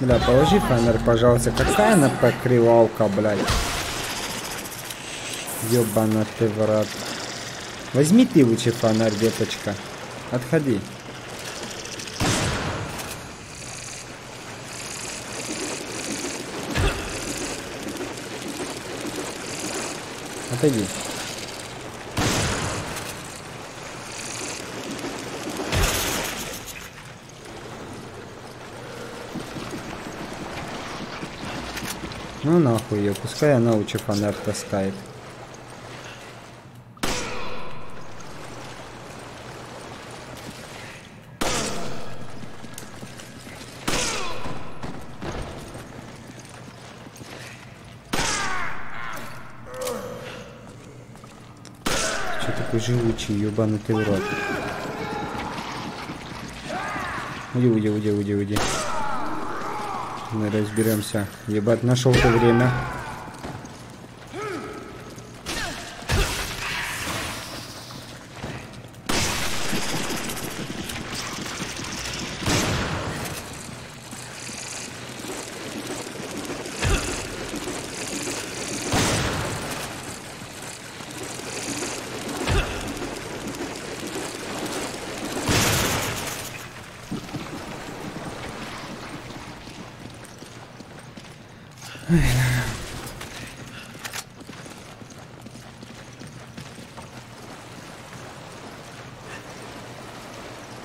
Бля, положи фонарь, пожалуйста. Какая она покрывалка, блядь. Ёбана ты в. Возьми ты лучше фонарь, деточка. Отходи. Отойди. Ну нахуй ее, пускай она лучше фонарь таскает. Че такой живучий, ебаный ты в рот. Уйди, уйди, уйди, уйди, уйди. Мы разберемся. Ебать, нашел то время.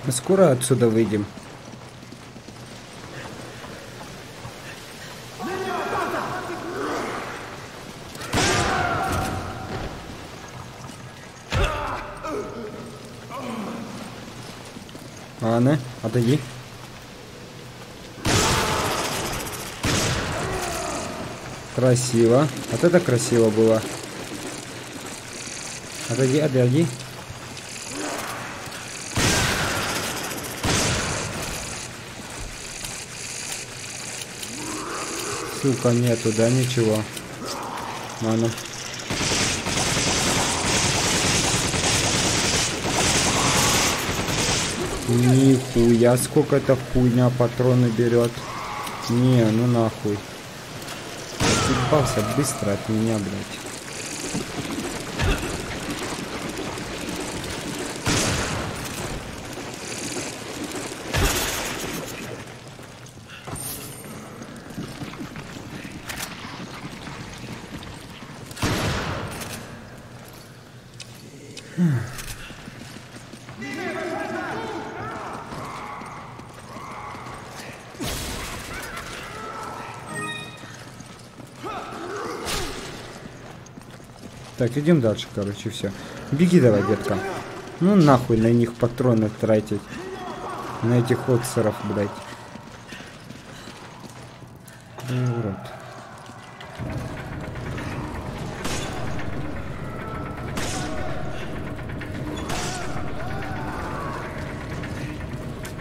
Мы скоро отсюда выйдем. Ладно, отойди. Красиво. Вот это красиво было. Отойди, отойди. Сука, нету, да, ничего. Ладно. Нихуя, сколько эта хуйня патроны берет. Не, ну нахуй. Отъебался быстро от меня, блядь. Так, идем дальше, короче, все. Беги давай, детка. Ну нахуй на них патроны тратить. На этих отсеров, блядь. Ой, урод.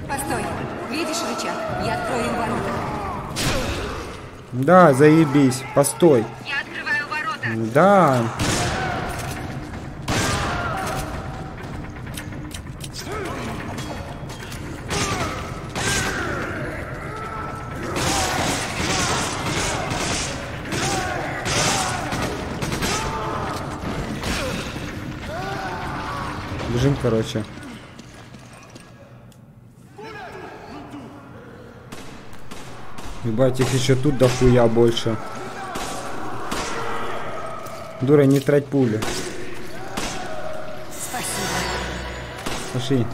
Постой. Видишь рычаг? Я открою им ворота. Да, заебись. Постой. Я открываю ворота. Да. Короче. Ебать, их еще тут дохуя больше. Дура, не трать пули. Спасибо. Пошли.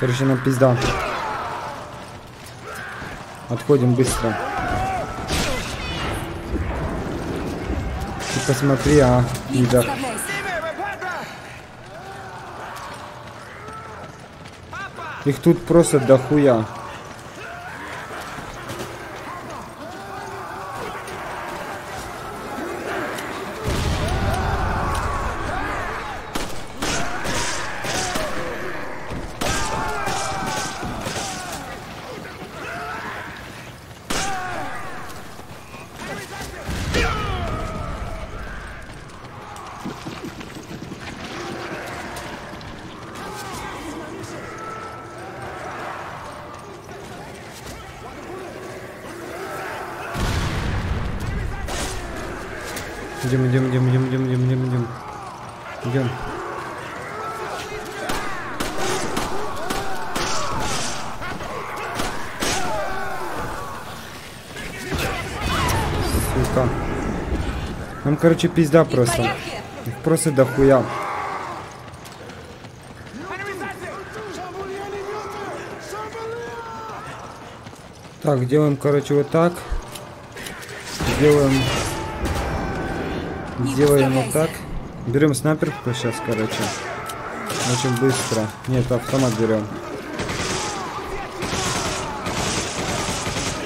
Короче, нам пизда. Отходим быстро. Ты посмотри, а, пидор. Их тут просто дохуя. Идем, идем, идем, идем, идем, идем, идем, идем. Идем. Сука. Нам, короче, пизда просто. Их просто дохуя. Так, делаем, короче, вот так. Делаем... Делаем вот так. Берем снайперку сейчас, короче. Очень быстро. Нет, автомат берем.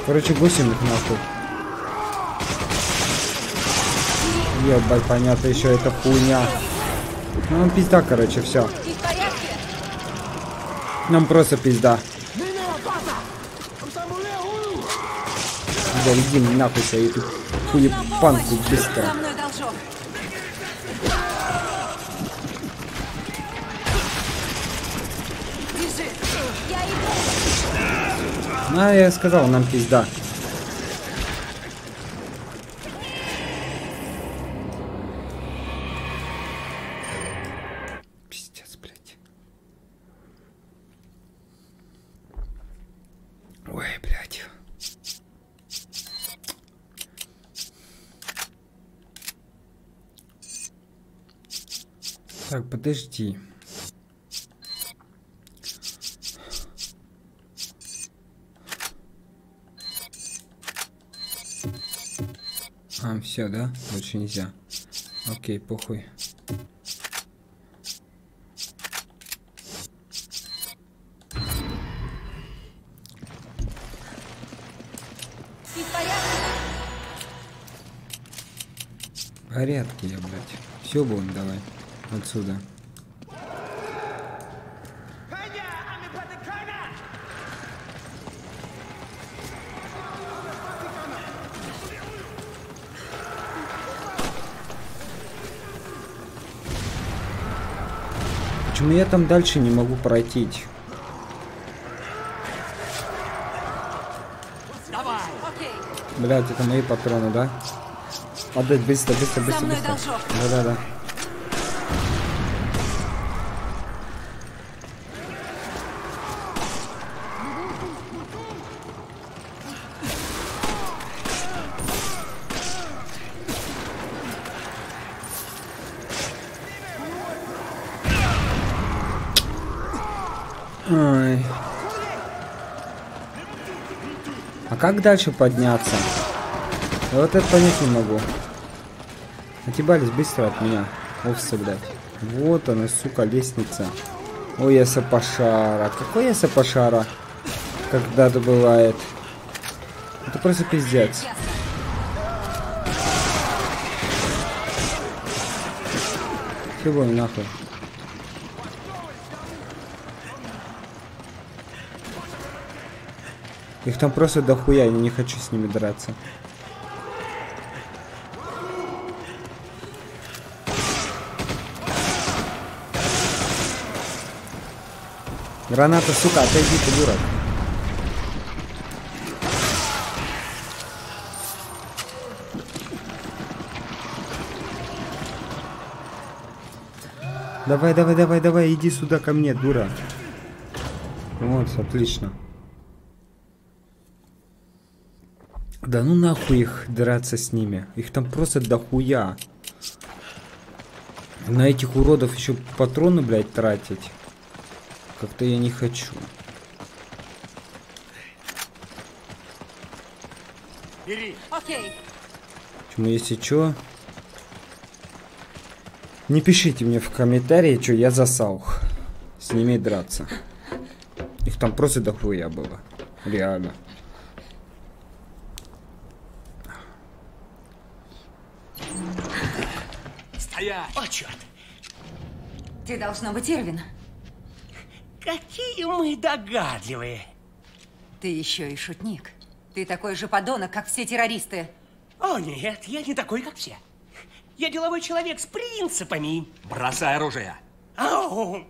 Короче, гусим их нахуй. Ебать, понятно, еще это хуйня. Ну, нам пизда, короче, все. Нам просто пизда. Да иди нахуй свою эту хуепанку быстро. А, я сказал, нам пизда. Пиздец, блядь. Ой, блядь. Так, подожди. А, все, да? Больше нельзя. Окей, похуй. Порядке я, блядь. Все будем давай. Отсюда. Я там дальше не могу пройти? Блять, это мои патроны, да? Отдать быстро, быстро, быстро, быстро. должок. Да-да-да. Ай. А как дальше подняться? Я вот это понять не могу. Отебались быстро от меня. Овцы, блядь. Вот она, сука, лестница. Ой, я сапошара. Какой я сапошара? Когда-то бывает. Это просто пиздец. Чего нахуй? Их там просто дохуя, я не хочу с ними драться. Граната, сука, отойди, ты дурак. Давай, давай, давай, давай, иди сюда ко мне, дура. Вот, отлично. Да ну нахуй их драться с ними. Их там просто дохуя. На этих уродов еще патроны, блядь, тратить. Как-то я не хочу. Бери. Окей. Почему, если чё... Не пишите мне в комментарии, что я засал. С ними драться. Их там просто дохуя было. Реально. Стоять. О, черт! Ты должно быть Ирвин. Какие мы догадливые! Ты еще и шутник. Ты такой же подонок, как все террористы. О, нет, я не такой, как все. Я деловой человек с принципами. Бросай оружие. Ау!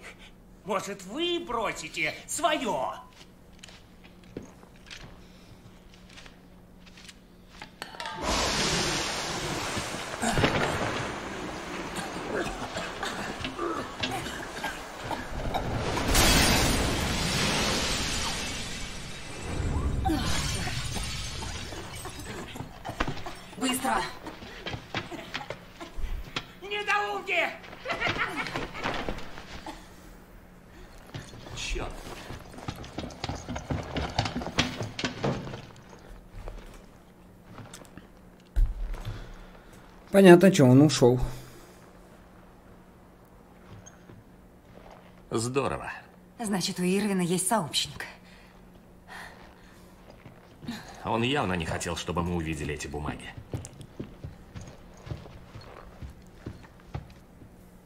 Может, вы бросите свое? Быстро! Недоумки! Черт. Понятно, что он ушел. Здорово. Значит, у Ирвина есть сообщник. Он явно не хотел, чтобы мы увидели эти бумаги.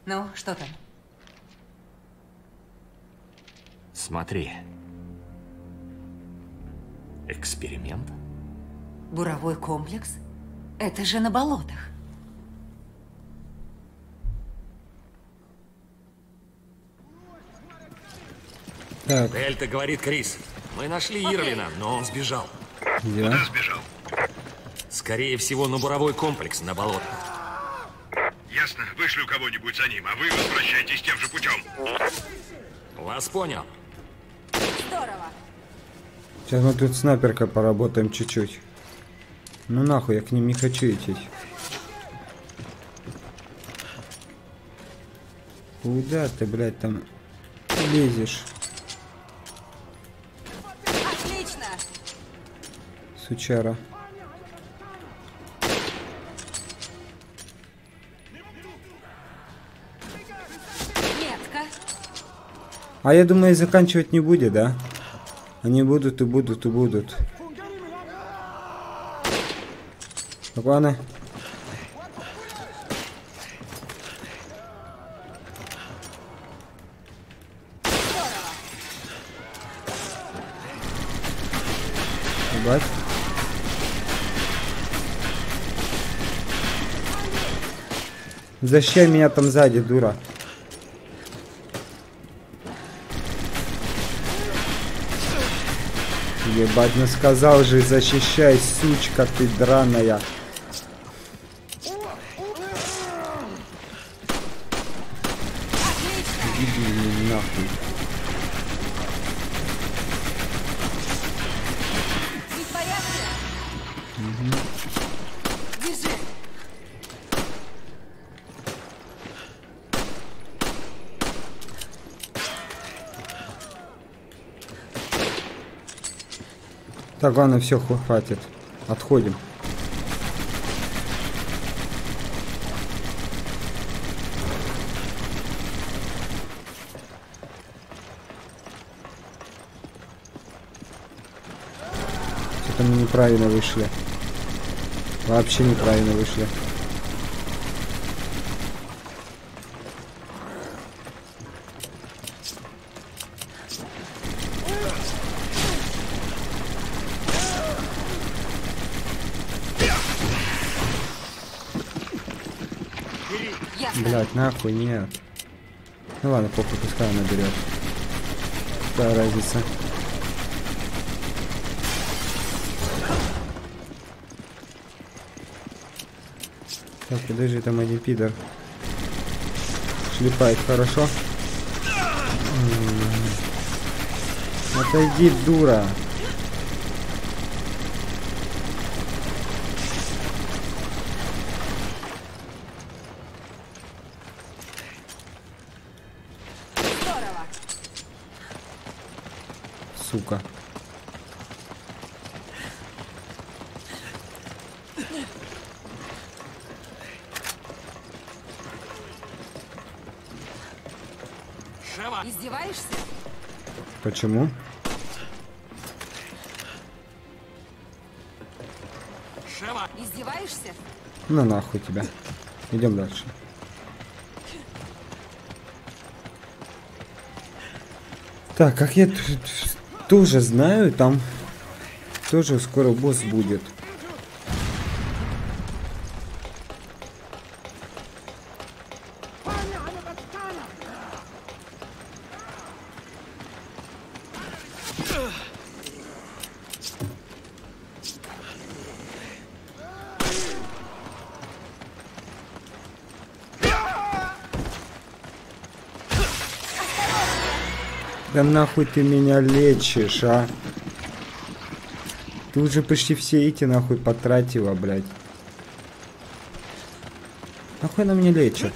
Ну, что там? Смотри. Эксперимент? Буровой комплекс? Это же на болотах. Так, Дельта говорит Крис. Мы нашли Ирвина, но он сбежал. где? Сбежал. Скорее всего, на буровой комплекс на болотах. Ясно. Вышлю кого-нибудь за ним, а вы возвращайтесь тем же путем. Вас понял. Здорово! Сейчас мы тут снайперкой поработаем чуть-чуть. Ну нахуй, я к ним не хочу идти. Куда ты, блядь, там лезешь, Отлично! сучара? А я думаю, заканчивать не будет, да? Они будут и будут и будут. Так, ладно. Защищай меня там сзади, дура. Ебать, ну сказал же, защищай, сучка ты драная. Так, ладно, все, хватит. Отходим. Что-то мы неправильно вышли. Вообще неправильно вышли. Блять, нахуй нет. Ну ладно, похуй, пускай она берет. Какая разница? Так, подожди, там один пидор. Шлепает хорошо. М. Отойди, дура. Здорово. Сука. Шева! Издеваешься? Почему? Шева! Издеваешься? Ну нахуй тебя. Идем дальше. Так, как я тоже знаю, там тоже скоро босс будет. Да нахуй ты меня лечишь, а? Ты уже почти все эти нахуй потратила, блядь. Нахуй она меня лечит?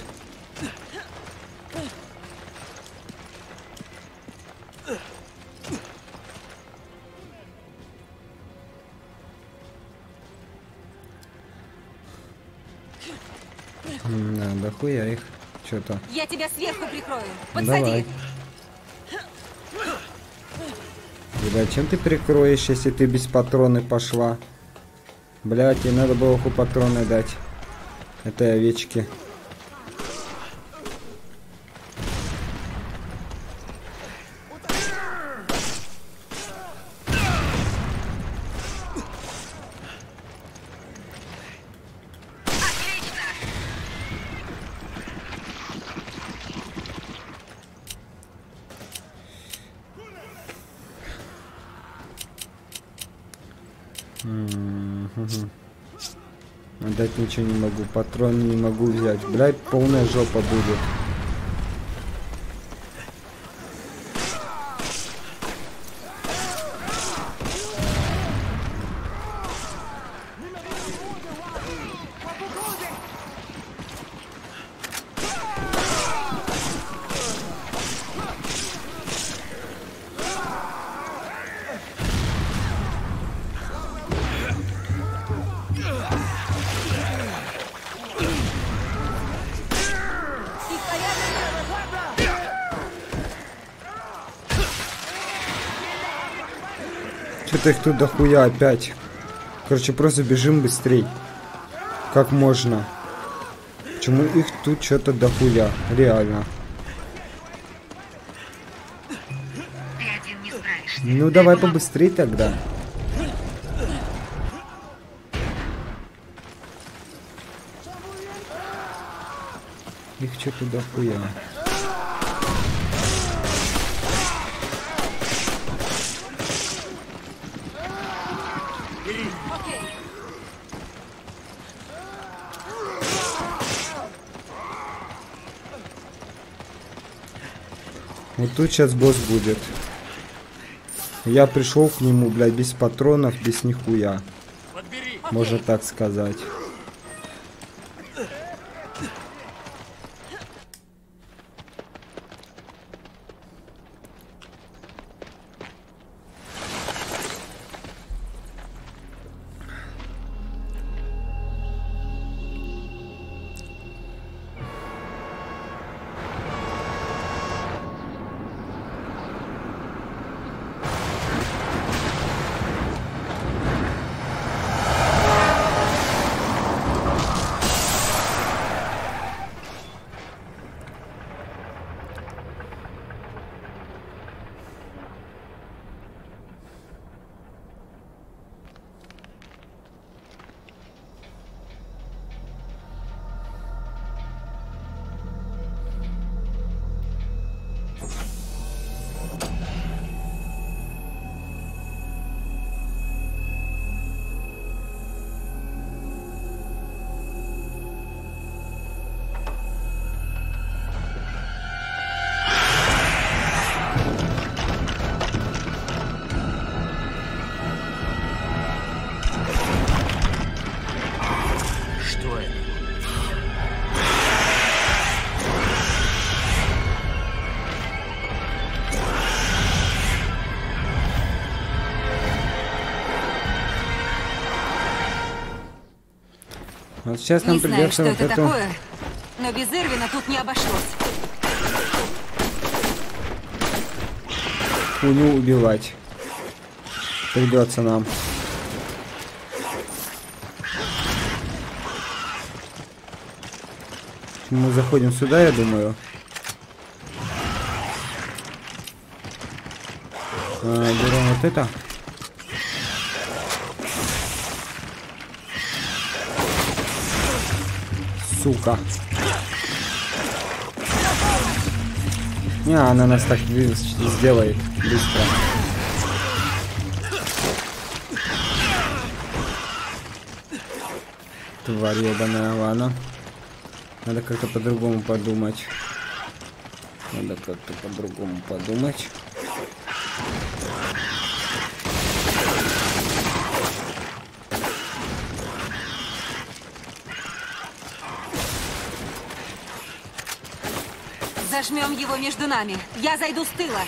Да, дохуя их. Что-то. Я тебя сверху прикрою. Подсади. Давай. Чем ты прикроешь, если ты без патроны пошла? Блядь, ей надо было хоть патроны дать. Этой овечке. Отдать ничего не могу, патроны не могу взять. Блядь, полная жопа будет. Что-то их тут дохуя опять. Короче, просто бежим быстрей. Как можно. Почему их тут что-то дохуя? Реально. Ну давай побыстрей тогда. Их что-то дохуя. Вот тут сейчас босс будет. Я пришел к нему, блядь, без патронов, без нихуя. Подбери. Можно так сказать. Сейчас Не нам знаю, придется что вот это эту такое, но без Ирвина тут не обошлось. хуйню убивать. Придется нам. Мы заходим сюда, я думаю. А, берем вот это. Сука. Не, она нас так сделает быстро. Тварь ебаная, ладно. Надо как-то по-другому подумать. Надо как-то по-другому подумать. Зажмем его между нами. Я зайду с тыла.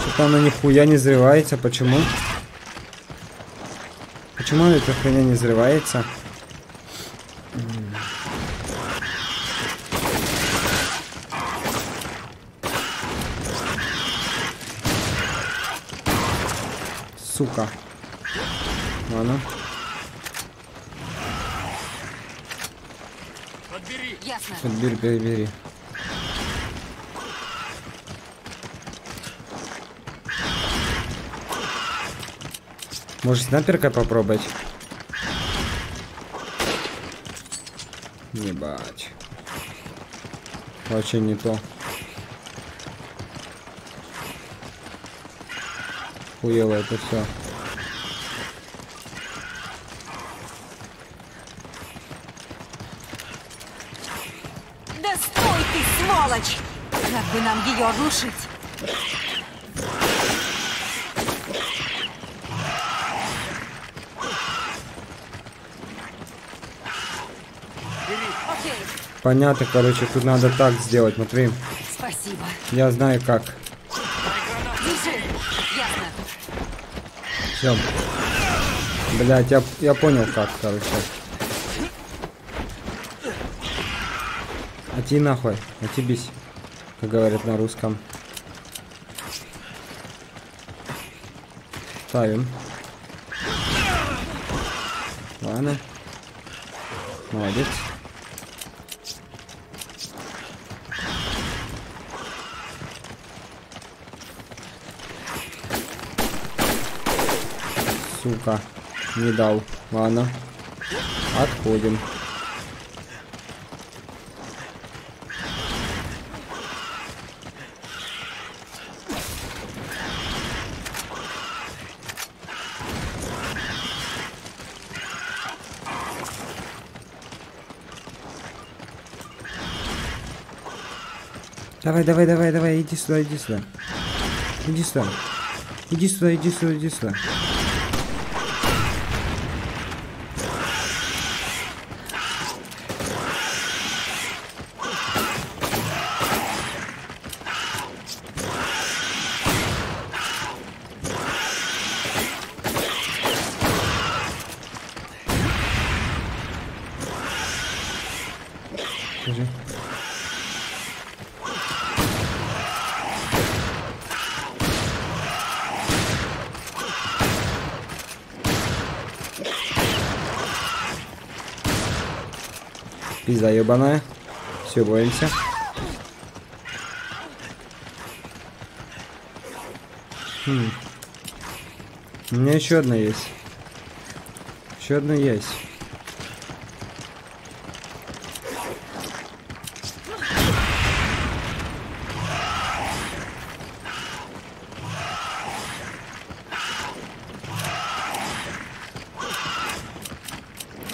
Что-то оно нихуя не взрывается. Почему? Почему эта хуйня не взрывается? Бери, бери. Может, снайперкой попробовать? Ебать. Вообще не то. Хуево это все. Да стой ты, сволочь! Как оглушить? Понятно, короче, тут надо так сделать, смотри. спасибо. Я знаю как. Держи. Ясно. Все. Блять, я, я понял как, короче. А ти нахуй, отебись, как говорят на русском. Ставим. Ладно. Молодец. Сука, не дал. Ладно. Отходим. Давай, давай, давай, давай, иди сюда, иди сюда. Иди сюда. Иди сюда, иди сюда, иди сюда. Ебаная. Все, боимся. Хм. У меня еще одна есть. Еще одна есть.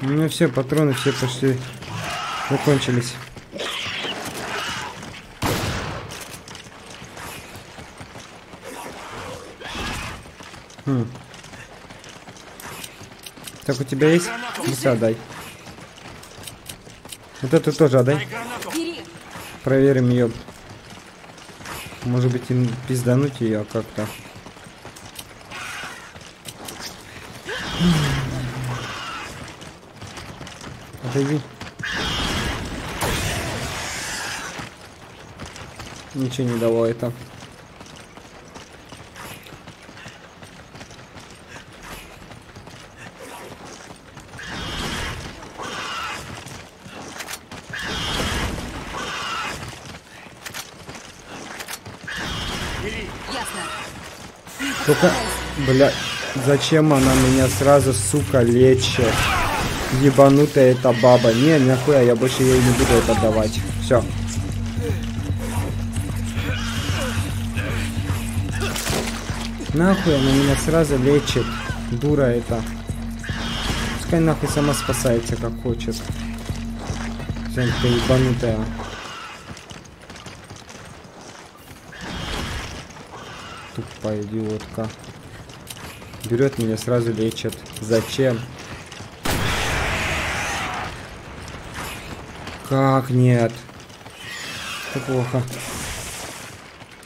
У меня все патроны все пошли. Закончились. Хм. Так, у тебя есть? Ну-ка, дай. Вот эту тоже отдай. Проверим ее. Может быть, им пиздануть ее как-то. Отойди. Ничего не дало это. Только, бля, зачем она меня сразу, сука, лечит? Ебанутая эта баба. Не, нахуя, я больше ей не буду это давать. Все. Нахуй она меня сразу лечит. Дура это. Пускай нахуй сама спасается, как хочет. Зянька ебанутая. Тупая идиотка. Берет меня, сразу лечит. Зачем? Как нет? Это плохо.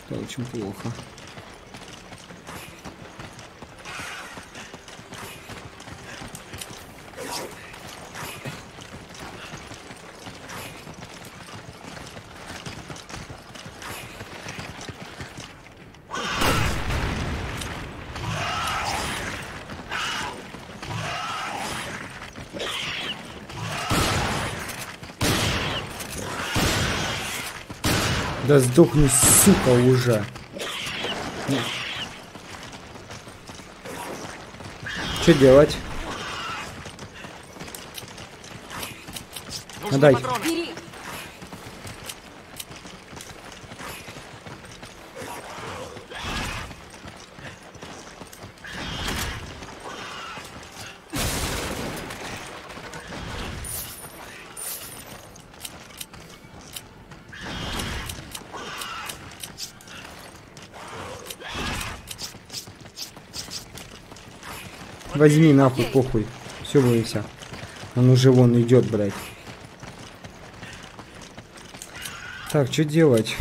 Это очень плохо. Да сдохни, сука, уже. Что делать? Отдай. патроны. Бери. Возьми нахуй, похуй. Все боимся. Он уже вон идет, блядь. Так, что делать?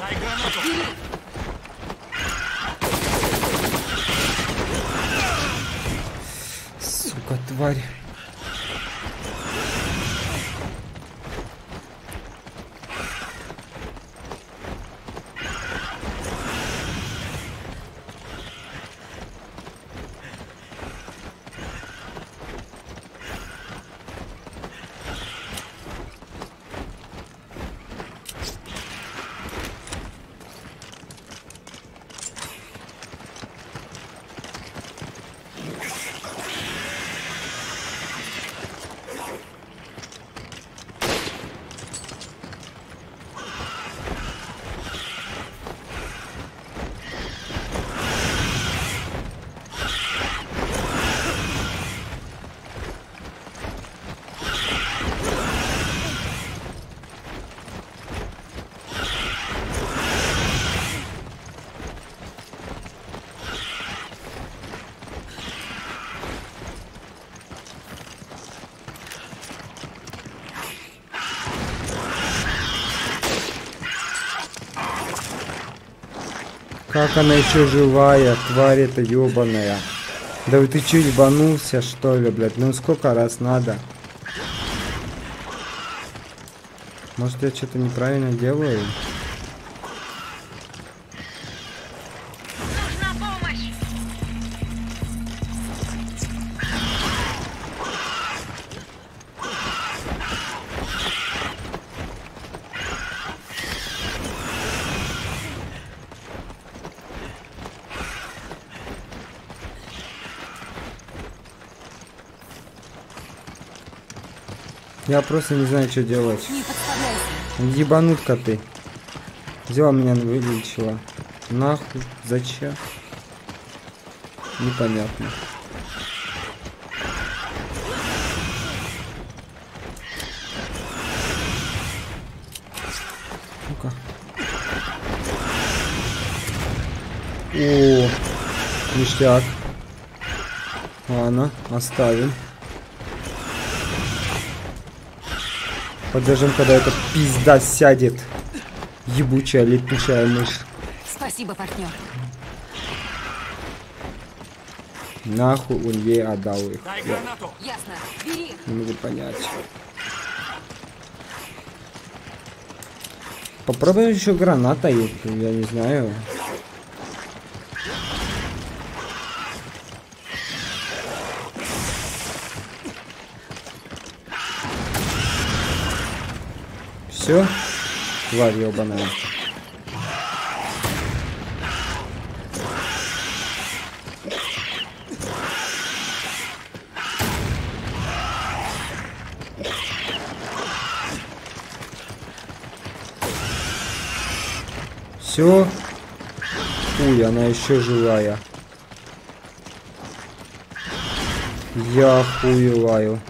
Дай гранату. Сука, тварь. Как она еще живая, тварь эта ебаная. Да ты че, ебанулся, что ли, блядь? Ну сколько раз надо? Может я что-то неправильно делаю? Я просто не знаю, что делать. Ебанутка ты. Взяла меня вылечила. Нахуй? Зачем? Непонятно. Ну-ка. О, ништяк. Ладно, оставим. Подождем, когда эта пизда сядет. Ебучая летучая мышь. Спасибо, партнер. Нахуй он ей отдал их. Дай Я. Ясно. Бери. не могу понять. Попробуем еще гранатой, я не знаю. Все? Тварь ебаная. Все. Ой, она еще живая. Я хуеваю.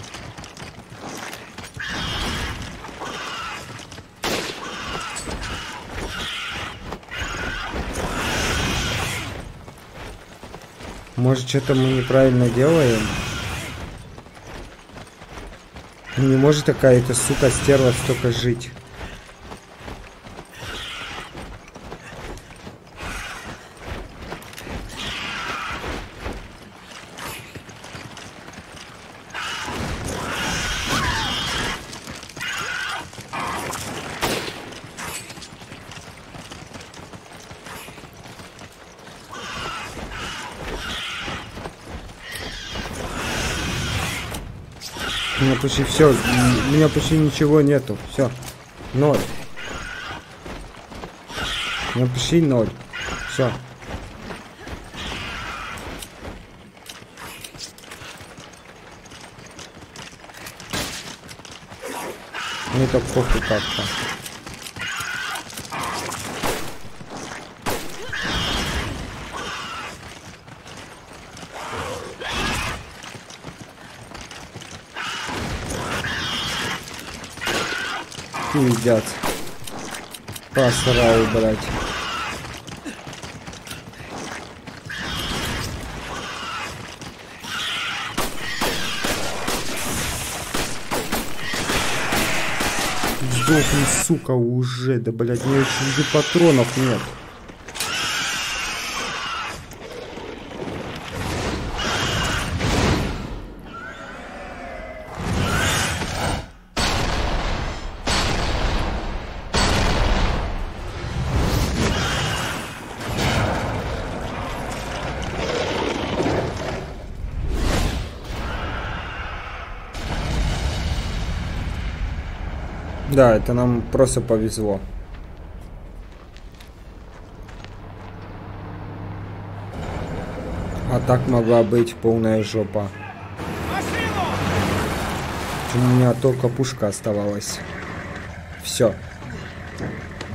Может, что-то мы неправильно делаем? Не может такая-то сука стерва столько жить. У меня почти все, у меня почти ничего нету, все, ноль. У меня почти ноль, все. Мне так похуй как-то. Пиздец. Посрал, блядь. Сдохни, сука, уже. Да, блядь, у меня еще патронов нет. Да, это нам просто повезло. А так могла быть полная жопа. У меня только пушка оставалась. Все.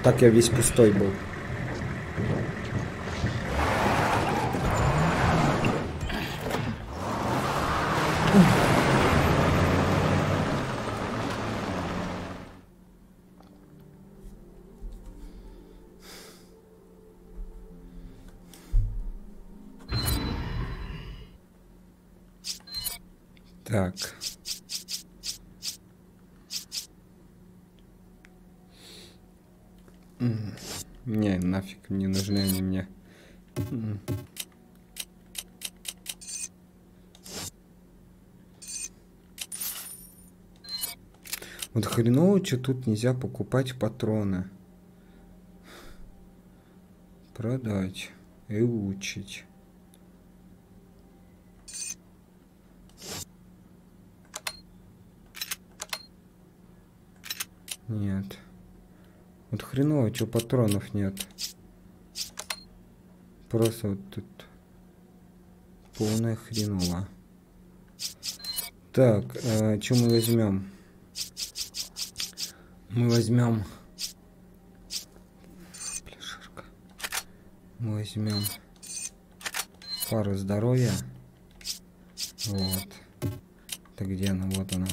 Так я весь пустой был. Что тут нельзя покупать патроны. Продать и улучшить. Нет. Вот хреново, что патронов нет. Просто вот тут полная хреново. Так, э, что мы возьмем? Мы возьмем... Мы возьмем пару здоровья. Вот. Это где она? Вот она.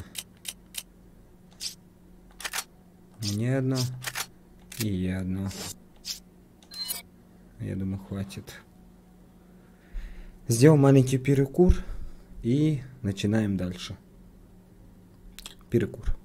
Мне одно. И я одно. Я думаю, хватит. Сделал маленький перекур. И начинаем дальше. Перекур.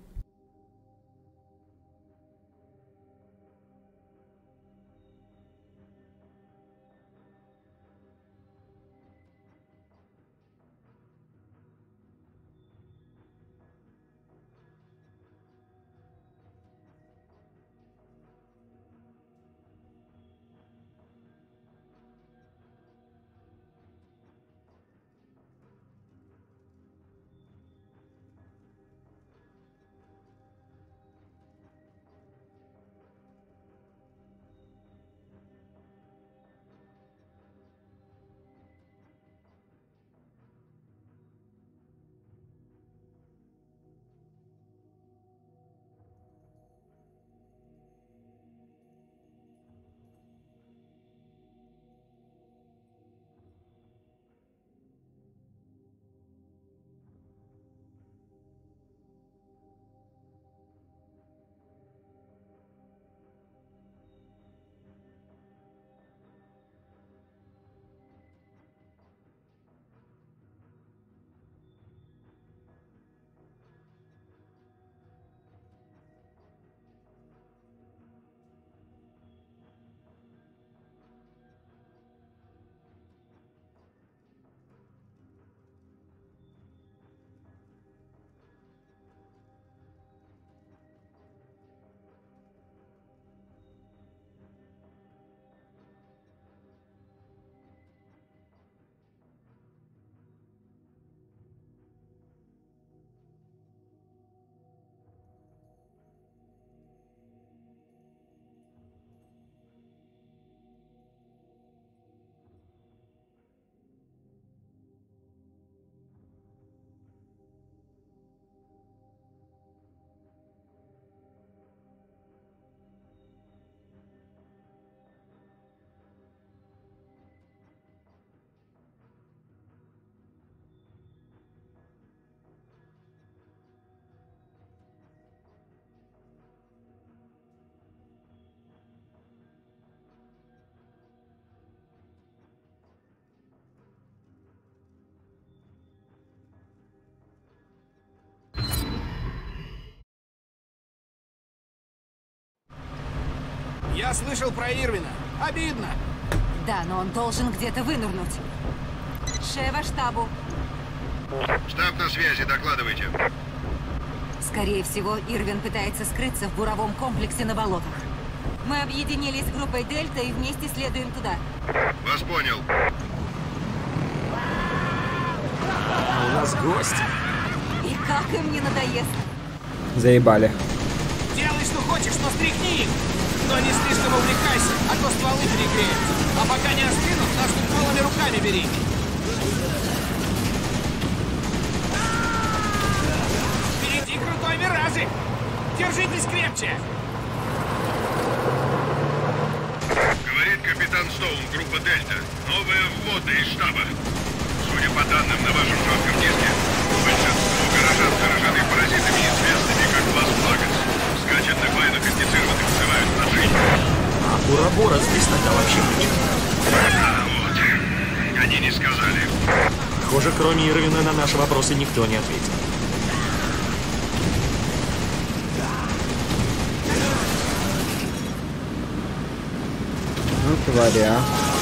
Я слышал про Ирвина. Обидно. Да, но он должен где-то вынырнуть. Шева штабу. Штаб на связи, докладывайте. Скорее всего, Ирвин пытается скрыться в буровом комплексе на болотах. Мы объединились с группой Дельта и вместе следуем туда. Вас понял. А у нас гость. И как им не надоест? Заебали. Делай, что хочешь, но стряхни их. Но не слишком увлекайся, а то стволы перегреются. А пока не остынут, нас тут голыми руками бери. Впереди крутой виражик. Держитесь крепче. Говорит капитан Стоун, группа Дельта. Новая ввода из штаба. Судя по данным на вашем жестком диске, большинство горожан заражены паразитами, известными как плазмолагос. Скачет на файлах инфицированных. А Бурабора здесь тогда вообще вот. Они не сказали. Похоже, кроме Ирвина на наши вопросы никто не ответил. Ну, твари, а.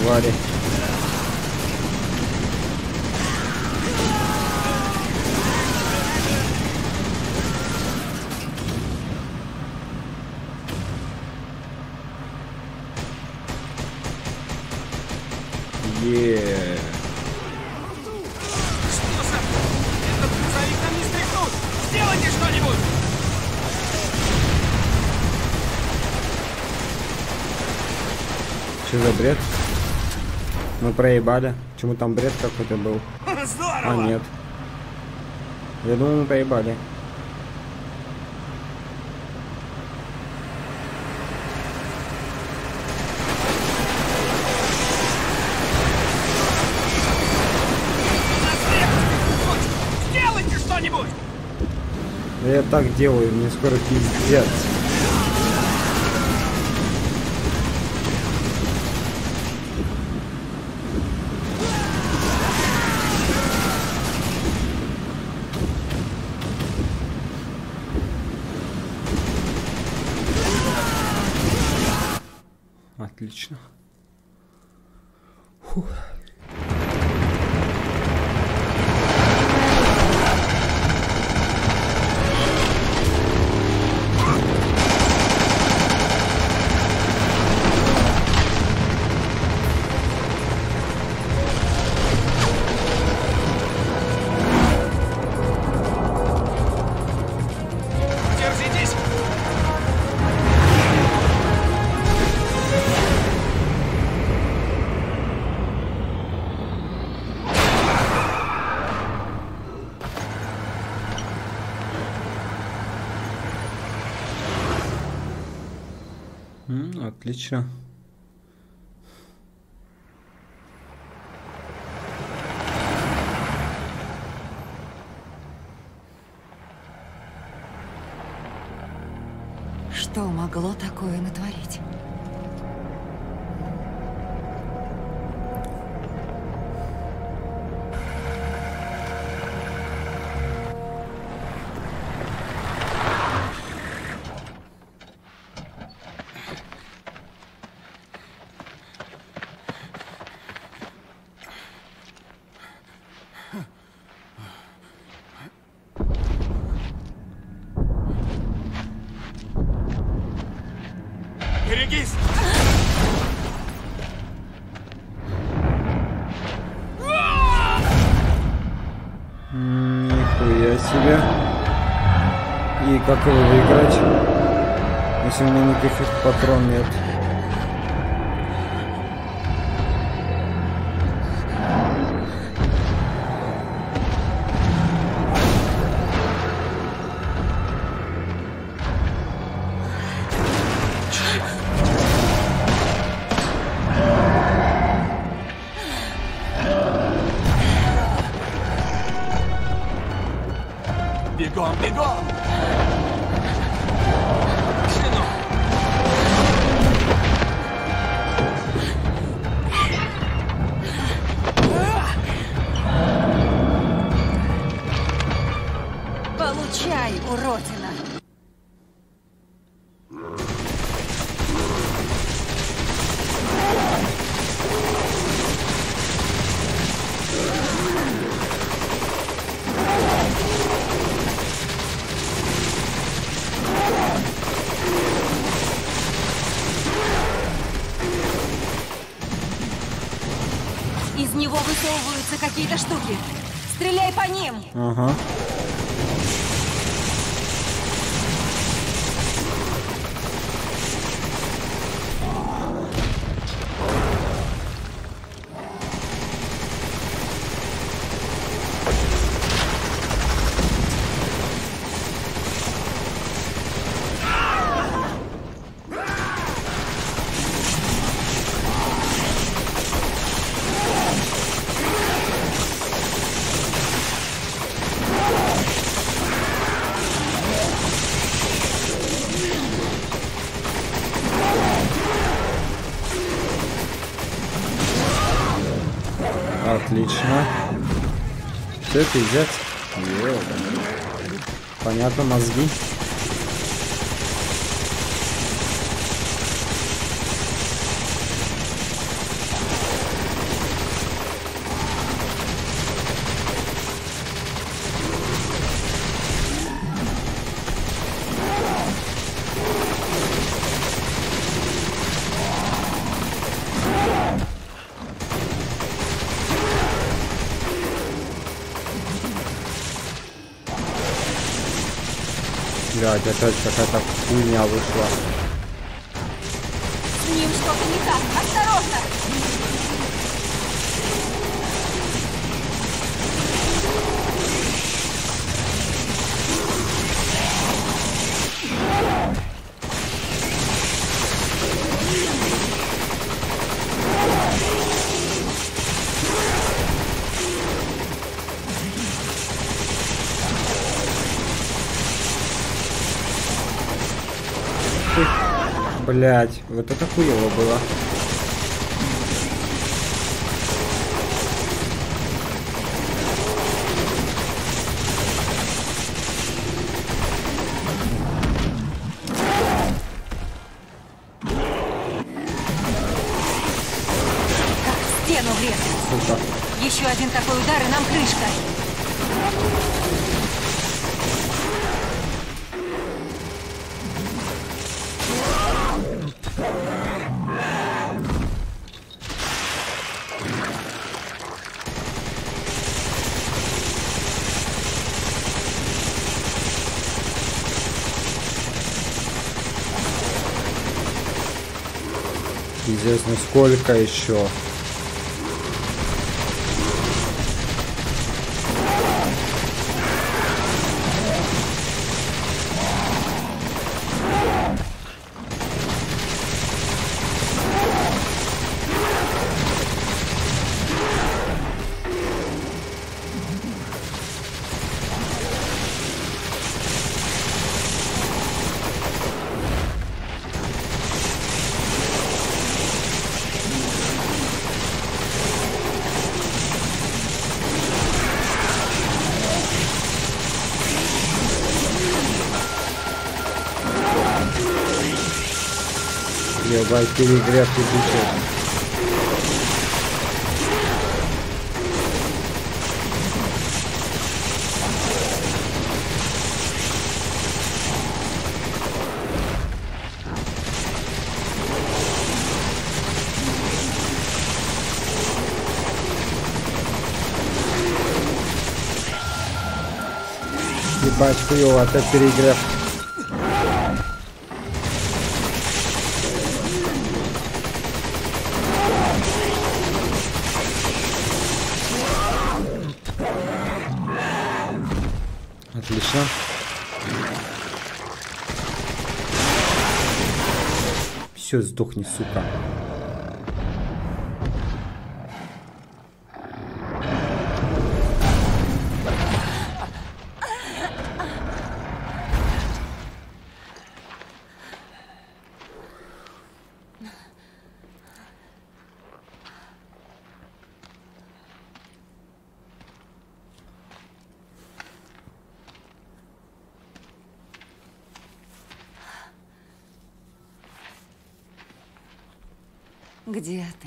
Твари. Проебали. Почему там бред какой-то был? Здорово. А, нет. Я думал, мы проебали. Сделайте что-нибудь. Да я так делаю, мне скоро пиздец. Из него высовываются какие-то штуки. Стреляй по ним! Ага. Отлично. Пиздец. Понятно, мозги. Опять какая-то хуйня вышла. С ним что-то не так! Осторожно! Блять, вот это хуево было. Ну сколько еще? Ебать, перегрев и бычок. Ебать, хуёво, опять перегрев. Отлично. Все, сдохни, сука.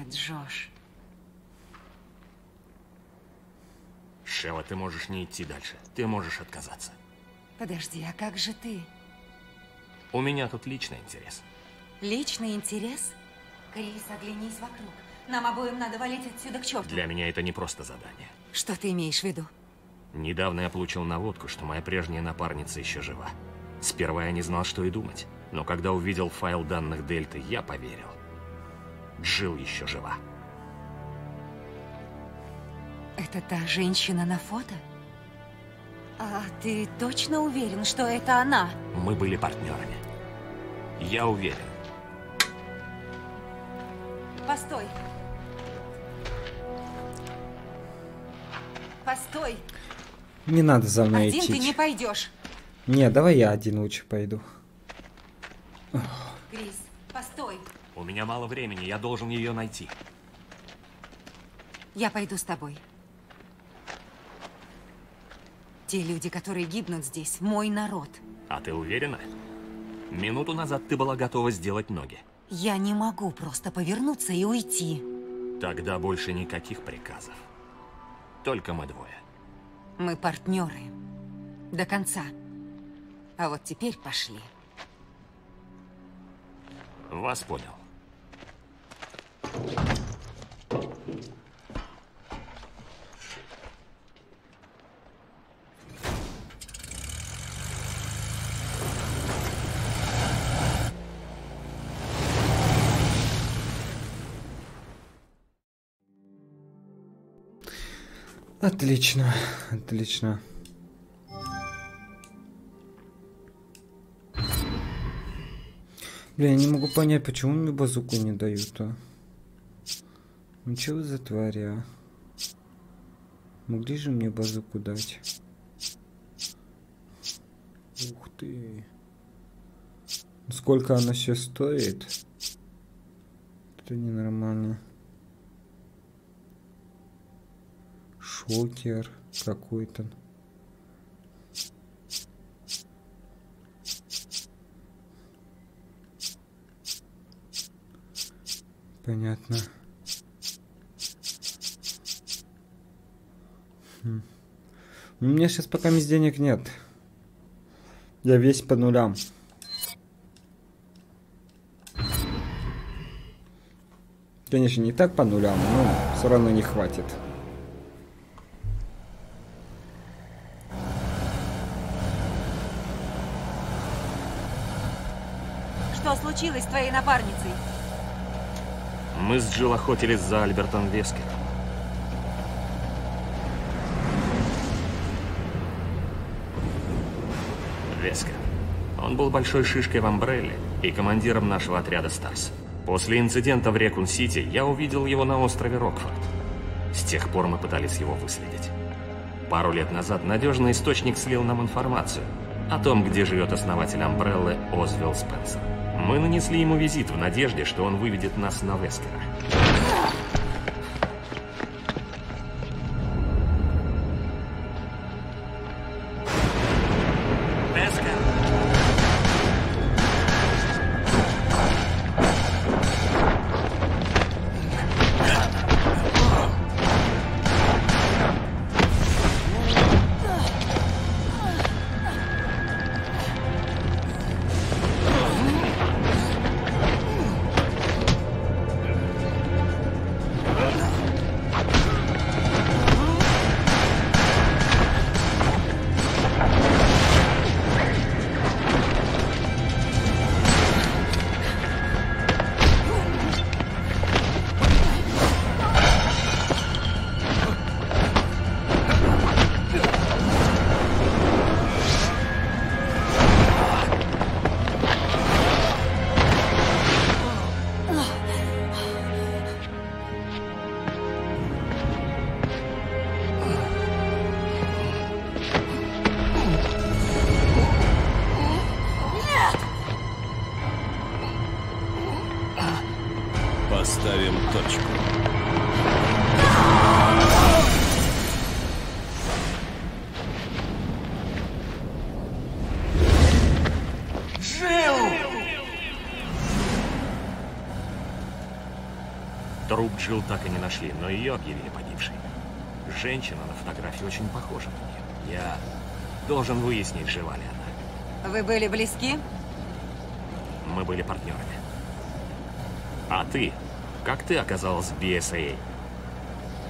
Ты, Джош? Шева, ты можешь не идти дальше. Ты можешь отказаться. Подожди, а как же ты? У меня тут личный интерес. Личный интерес? Крис, оглянись вокруг. Нам обоим надо валить отсюда к черту. Для меня это не просто задание. Что ты имеешь в виду? Недавно я получил наводку, что моя прежняя напарница еще жива. Сперва я не знал, что и думать. Но когда увидел файл данных Дельты, я поверил. Джилл еще жива. Это та женщина на фото? А ты точно уверен, что это она? Мы были партнерами. Я уверен. Постой. Постой. Не надо за мной Один ты идти. не пойдешь. Не, давай я один лучше пойду. Крис, постой. У меня мало времени, я должен ее найти. Я пойду с тобой. Те люди, которые гибнут здесь, мой народ. А ты уверена? Минуту назад ты была готова сделать ноги. Я не могу просто повернуться и уйти. Тогда больше никаких приказов. Только мы двое. Мы партнеры. До конца. А вот теперь пошли. Вас понял. Отлично, отлично. Блин, я не могу понять, почему мне базуку не дают, а? Ну вы за твари, а? Могли же мне базуку дать? Ух ты. Сколько она сейчас стоит? Это ненормально. Шокер какой-то. Понятно. Хм. У меня сейчас пока без денег нет. Я весь по нулям. Конечно, не так по нулям, но все равно не хватит. Что случилось с твоей напарницей? Мы с Джилл охотились за Альбертом Вескером. Он был большой шишкой в Амбрелле и командиром нашего отряда Старс. После инцидента в Рекун-Сити я увидел его на острове Рокфорд. С тех пор мы пытались его выследить. Пару лет назад надежный источник слил нам информацию о том, где живет основатель Амбреллы Озвилл Спенсер. Мы нанесли ему визит в надежде, что он выведет нас на Вескера. Джилл так и не нашли, но ее объявили погибшей. Женщина на фотографии очень похожа на нее. Я должен выяснить, жива ли она. Вы были близки? Мы были партнерами. А ты? Как ты оказалась в BSAA?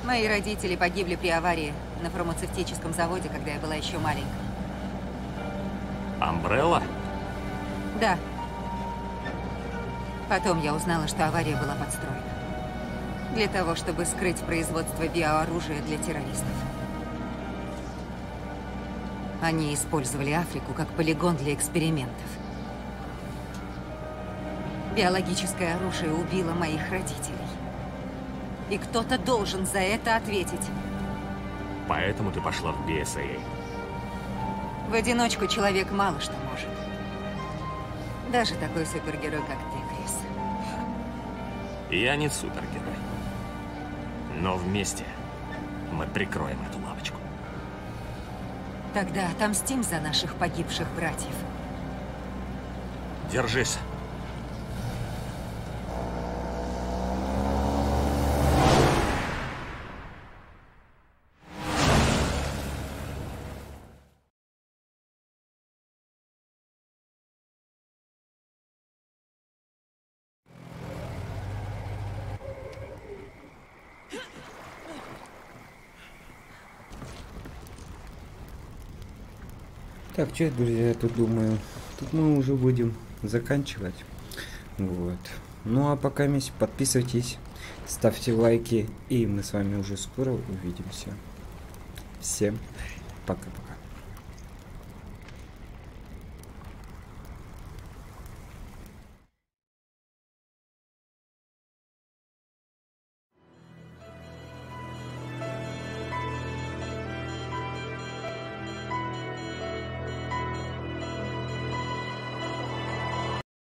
Мои родители погибли при аварии на фармацевтическом заводе, когда я была еще маленькой. Амбрелла? Да. Потом я узнала, что авария была подстроена. Для того, чтобы скрыть производство биооружия для террористов. Они использовали Африку как полигон для экспериментов. Биологическое оружие убило моих родителей. И кто-то должен за это ответить. Поэтому ты пошла в BSAA. В одиночку человек мало что может. Даже такой супергерой, как ты, Крис. Я не супергерой. Но вместе мы прикроем эту лавочку. Тогда отомстим за наших погибших братьев. Держись. Что, друзья, я тут думаю, тут мы уже будем заканчивать. Вот. Ну а пока подписывайтесь, ставьте лайки, и мы с вами уже скоро увидимся. Всем пока-пока.